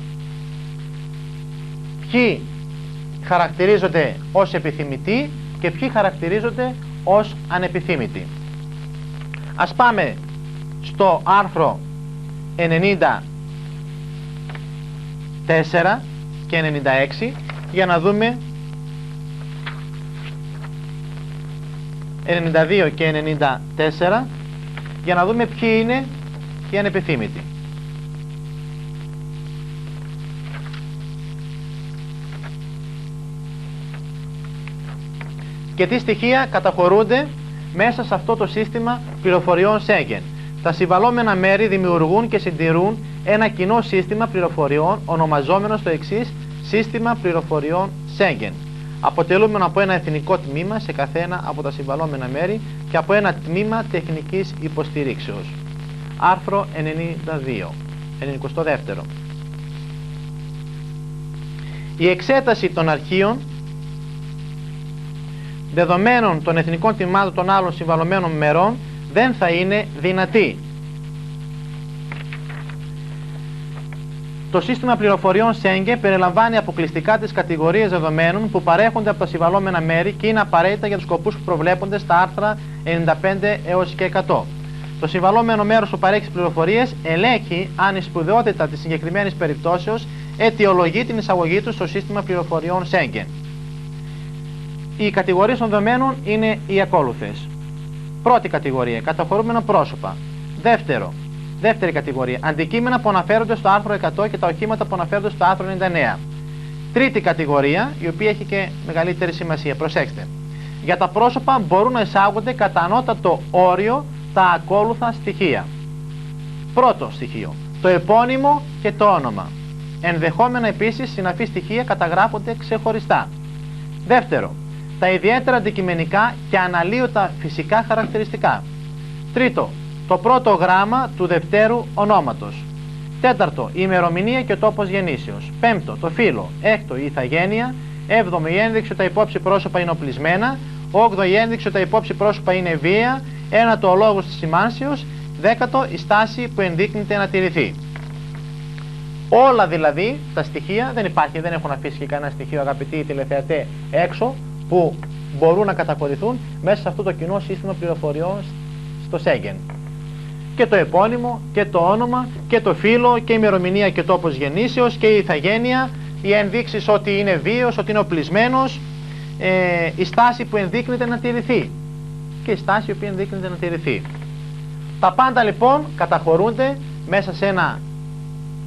ποιοι χαρακτηρίζονται ως επιθυμητοί και ποιοι χαρακτηρίζονται ως ανεπιθύμητοι. Ας πάμε στο άρθρο 94 και 96 για να δούμε 92 και 94 για να δούμε ποιοι είναι οι ανεπιθύμητοι. Και τι στοιχεία καταχωρούνται μέσα σε αυτό το σύστημα πληροφοριών Σέγγεν. Τα συμβαλόμενα μέρη δημιουργούν και συντηρούν ένα κοινό σύστημα πληροφοριών ονομαζόμενο στο εξής σύστημα πληροφοριών Σέγγεν. Αποτελούμενο από ένα εθνικό τμήμα σε καθένα από τα συμβαλόμενα μέρη και από ένα τμήμα τεχνικής υποστηρίξεως. Άρθρο 92. 92. Η εξέταση των αρχείων δεδομένων των εθνικών τιμάτων των άλλων συμβαλωμένων μερών δεν θα είναι δυνατή. Το σύστημα πληροφοριών ΣΕΝΚΕ περιλαμβάνει αποκλειστικά τις κατηγορίες δεδομένων που παρέχονται από τα συμβαλόμενα μέρη και είναι απαραίτητα για τους σκοπούς που προβλέπονται στα άρθρα 95 έως και 100. Το συμβαλόμενο μέρος που παρέχει πληροφορίες ελέγχει αν η σπουδαιότητα της συγκεκριμένης περιπτώσεως αιτιολογεί την εισαγωγή του στο σύστημα πληροφοριών Σέγγεν. Οι κατηγορίες των δεδομένων είναι οι ακόλουθες. Πρώτη κατηγορία, καταχωρούμενα πρόσωπα. Δεύτερο, δεύτερη κατηγορία, αντικείμενα που αναφέρονται στο άρθρο 100 και τα οχήματα που αναφέρονται στο άρθρο 99. Τρίτη κατηγορία, η οποία έχει και μεγαλύτερη σημασία. Προσέξτε. Για τα πρόσωπα μπορούν να εισάγονται κατά ανώτατο όριο τα ακόλουθα στοιχεία. Πρώτο στοιχείο, το επώνυμο και το όνομα. Ενδεχόμενα επίσης συναφή στοιχεία καταγράφονται ξεχωριστά. Δεύτερο, τα ιδιαίτερα αντικειμενικά και αναλύωτα φυσικά χαρακτηριστικά. Τρίτο, το πρώτο γράμμα του δευτέρου ονόματος. Τέταρτο, η ημερομηνία και ο τόπος γεννήσεως. Πέμπτο, το φύλλο. Έκτο, η ηθαγένεια. Έβδομο, η ένδειξη ότι τα υπόψη πρόσωπα είναι οπλισμένα. Όγδο, η ένδειξη ότι τα υπόψη πρόσωπα είναι βία. Ένατο, ο λόγος της σημάνσεως. Δέκατο, η στάση που ενδείκνυται να τηρηθεί. Όλα δηλαδή τα στοιχεία δεν υπάρχει, δεν έχουν αφήσει και κανένα στοιχείο αγαπητοί τηλεθεατέ έξω που μπορούν να καταχωρηθούν μέσα σε αυτό το κοινό σύστημα πληροφοριών στο Σέγγεν. Και το επώνυμο και το όνομα και το φύλλο και η ημερομηνία και τόπος γεννήσεως και η ηθαγένεια, οι ενδείξεις ότι είναι βίος, ότι είναι οπλισμένος, ε, η στάση που ενδείκνεται να τηρηθεί και η στάση που ενδείκνεται να τηρηθεί. Τα πάντα λοιπόν καταχωρούνται μέσα σε ένα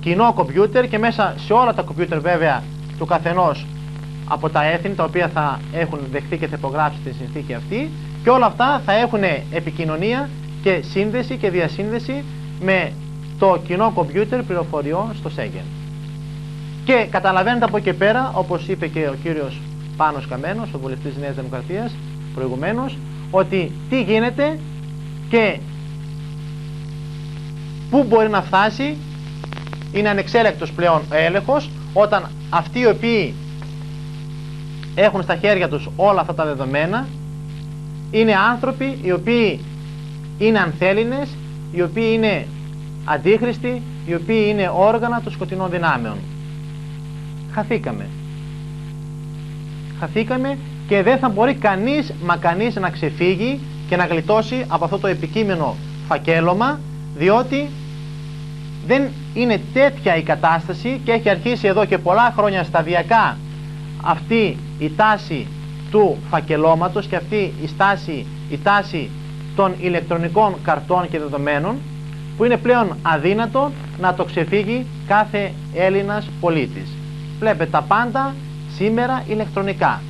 κοινό κομπιούτερ και μέσα σε όλα τα κομπιούτερ βέβαια του καθενός από τα έθνη τα οποία θα έχουν δεχθεί και θα υπογράψει τη συνθήκη αυτή και όλα αυτά θα έχουν επικοινωνία και σύνδεση και διασύνδεση με το κοινό κομπιούτερ πληροφοριών στο Σέγγεν. Και καταλαβαίνετε από εκεί πέρα, όπως είπε και ο κύριος Πάνος Καμένος, ο βουλευτής Νέας Δημοκρατίας προηγουμένως, ότι τι γίνεται και πού μπορεί να φτάσει είναι ανεξέλεκτος πλέον ο έλεγχος όταν αυτοί οι οποίοι έχουν στα χέρια τους όλα αυτά τα δεδομένα είναι άνθρωποι οι οποίοι είναι ανθέλινες, οι οποίοι είναι αντίχρηστοι, οι οποίοι είναι όργανα των σκοτεινών δυνάμεων. Χαθήκαμε. Χαθήκαμε και δεν θα μπορεί κανείς μα κανείς να ξεφύγει και να γλιτώσει από αυτό το επικείμενο φακέλωμα διότι δεν είναι τέτοια η κατάσταση και έχει αρχίσει εδώ και πολλά χρόνια σταδιακά αυτή η τάση του φακελώματος και αυτή η, στάση, η τάση των ηλεκτρονικών καρτών και δεδομένων που είναι πλέον αδύνατο να το ξεφύγει κάθε Έλληνας πολίτης. Βλέπετε τα πάντα σήμερα ηλεκτρονικά.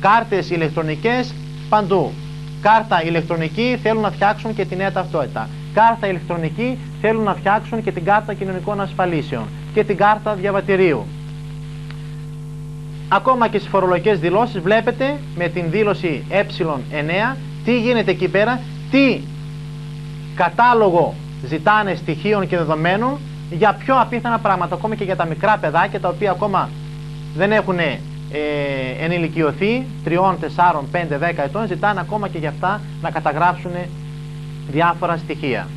Κάρτες ηλεκτρονικές παντού. Κάρτα ηλεκτρονική θέλουν να φτιάξουν και τη νέα ταυτότητα. Κάρτα ηλεκτρονική θέλουν να φτιάξουν και την κάρτα κοινωνικών ασφαλίσεων και την κάρτα διαβατηρίου. Ακόμα και στις φορολογικές δηλώσεις βλέπετε με την δήλωση ε9 τι γίνεται εκεί πέρα, τι κατάλογο ζητάνε στοιχείων και δεδομένων για πιο απίθανα πράγματα, ακόμα και για τα μικρά παιδάκια τα οποία ακόμα δεν έχουν ε, ενηλικιωθεί 3, 4, 5, 10 ετών ζητάνε ακόμα και για αυτά να καταγράψουν διάφορα στοιχεία.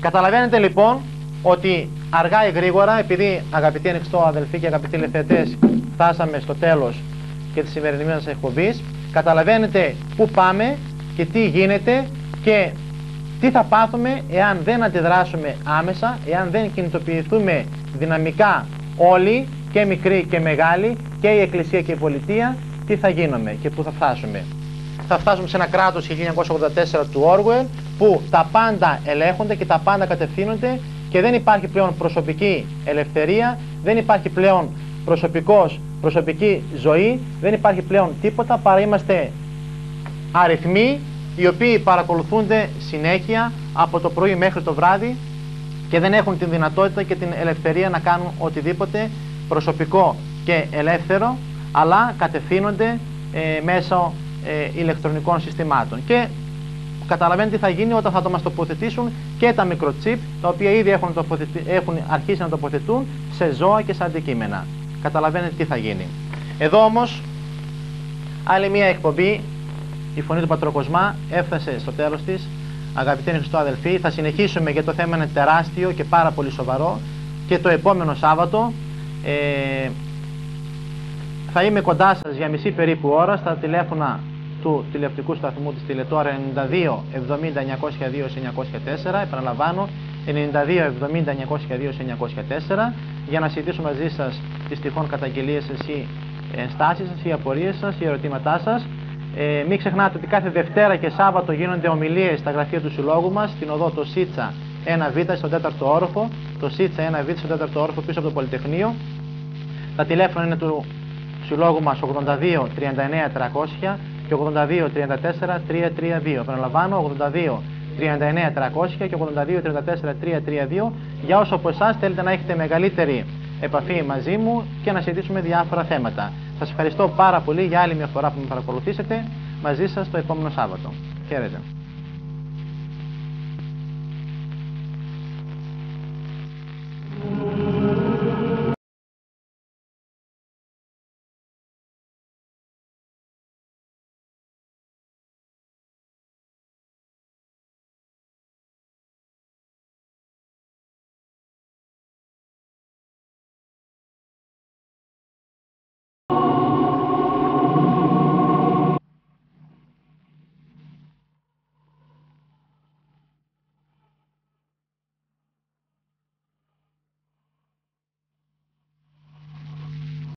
Καταλαβαίνετε λοιπόν ότι αργά ή γρήγορα, επειδή αγαπητοί ανοιχτό αδελφοί και αγαπητοί λεφτετές φτάσαμε στο τέλος και της σημερινής μας εκπομπής, καταλαβαίνετε πού πάμε και τι γίνεται και τι θα πάθουμε εάν δεν αντιδράσουμε άμεσα, εάν δεν κινητοποιηθούμε δυναμικά όλοι και μικροί και μεγάλοι και η Εκκλησία και η Πολιτεία, τι θα γίνουμε και πού θα φτάσουμε. Θα φτάσουμε σε ένα κράτος 1984 του Orwell που τα πάντα ελέγχονται και τα πάντα κατευθύνονται και δεν υπάρχει πλέον προσωπική ελευθερία, δεν υπάρχει πλέον προσωπικός, προσωπική ζωή, δεν υπάρχει πλέον τίποτα παρά είμαστε αριθμοί οι οποίοι παρακολουθούνται συνέχεια από το πρωί μέχρι το βράδυ και δεν έχουν την δυνατότητα και την ελευθερία να κάνουν οτιδήποτε προσωπικό και ελεύθερο αλλά κατευθύνονται ε, μέσω ε, ηλεκτρονικών συστημάτων. Και καταλαβαίνετε τι θα γίνει όταν θα το μας τοποθετήσουν και τα μικροτσίπ τα οποία ήδη έχουν, έχουν αρχίσει να τοποθετούν σε ζώα και σε αντικείμενα. Καταλαβαίνετε τι θα γίνει. Εδώ όμως άλλη μια εκπομπή η Φωνή του Πατροκοσμά έφτασε στο τέλος της. Αγαπητοί Χριστό αδελφοί, θα συνεχίσουμε γιατί το θέμα είναι τεράστιο και πάρα πολύ σοβαρό και το επόμενο Σάββατο ε, θα είμαι κοντά σας για μισή περίπου ώρα στα τηλέφωνα του τηλεοπτικού σταθμού της Τηλετώρα 92 70 902 904 επαναλαμβάνω 92 70 902 904 για να συζητήσουμε μαζί σας τις τυχόν καταγγελίες σας ή ενστάσεις σας ή απορίες σας ή ερωτήματάς σας ε, μην ξεχνάτε ότι κάθε Δευτέρα και Σάββατο γίνονται ομιλίες στα γραφεία του Συλλόγου μας στην οδό το ΣΥΤΣΑ 1Β στον 4ο όροφο, το ΣΥΤΣΑ 1Β στον 4ο όροφο πίσω από το Πολυτεχνείο. Τα τηλέφωνα είναι του Συλλόγου μας 82 39 300 και 82 34 332. Επαναλαμβάνω 82 39 300 και 82 34 332 για όσο από εσάς θέλετε να έχετε μεγαλύτερη επαφή μαζί μου και να συζητήσουμε διάφορα θέματα. Σας ευχαριστώ πάρα πολύ για άλλη μια φορά που με παρακολουθήσετε μαζί σας το επόμενο Σάββατο. Χαίρετε.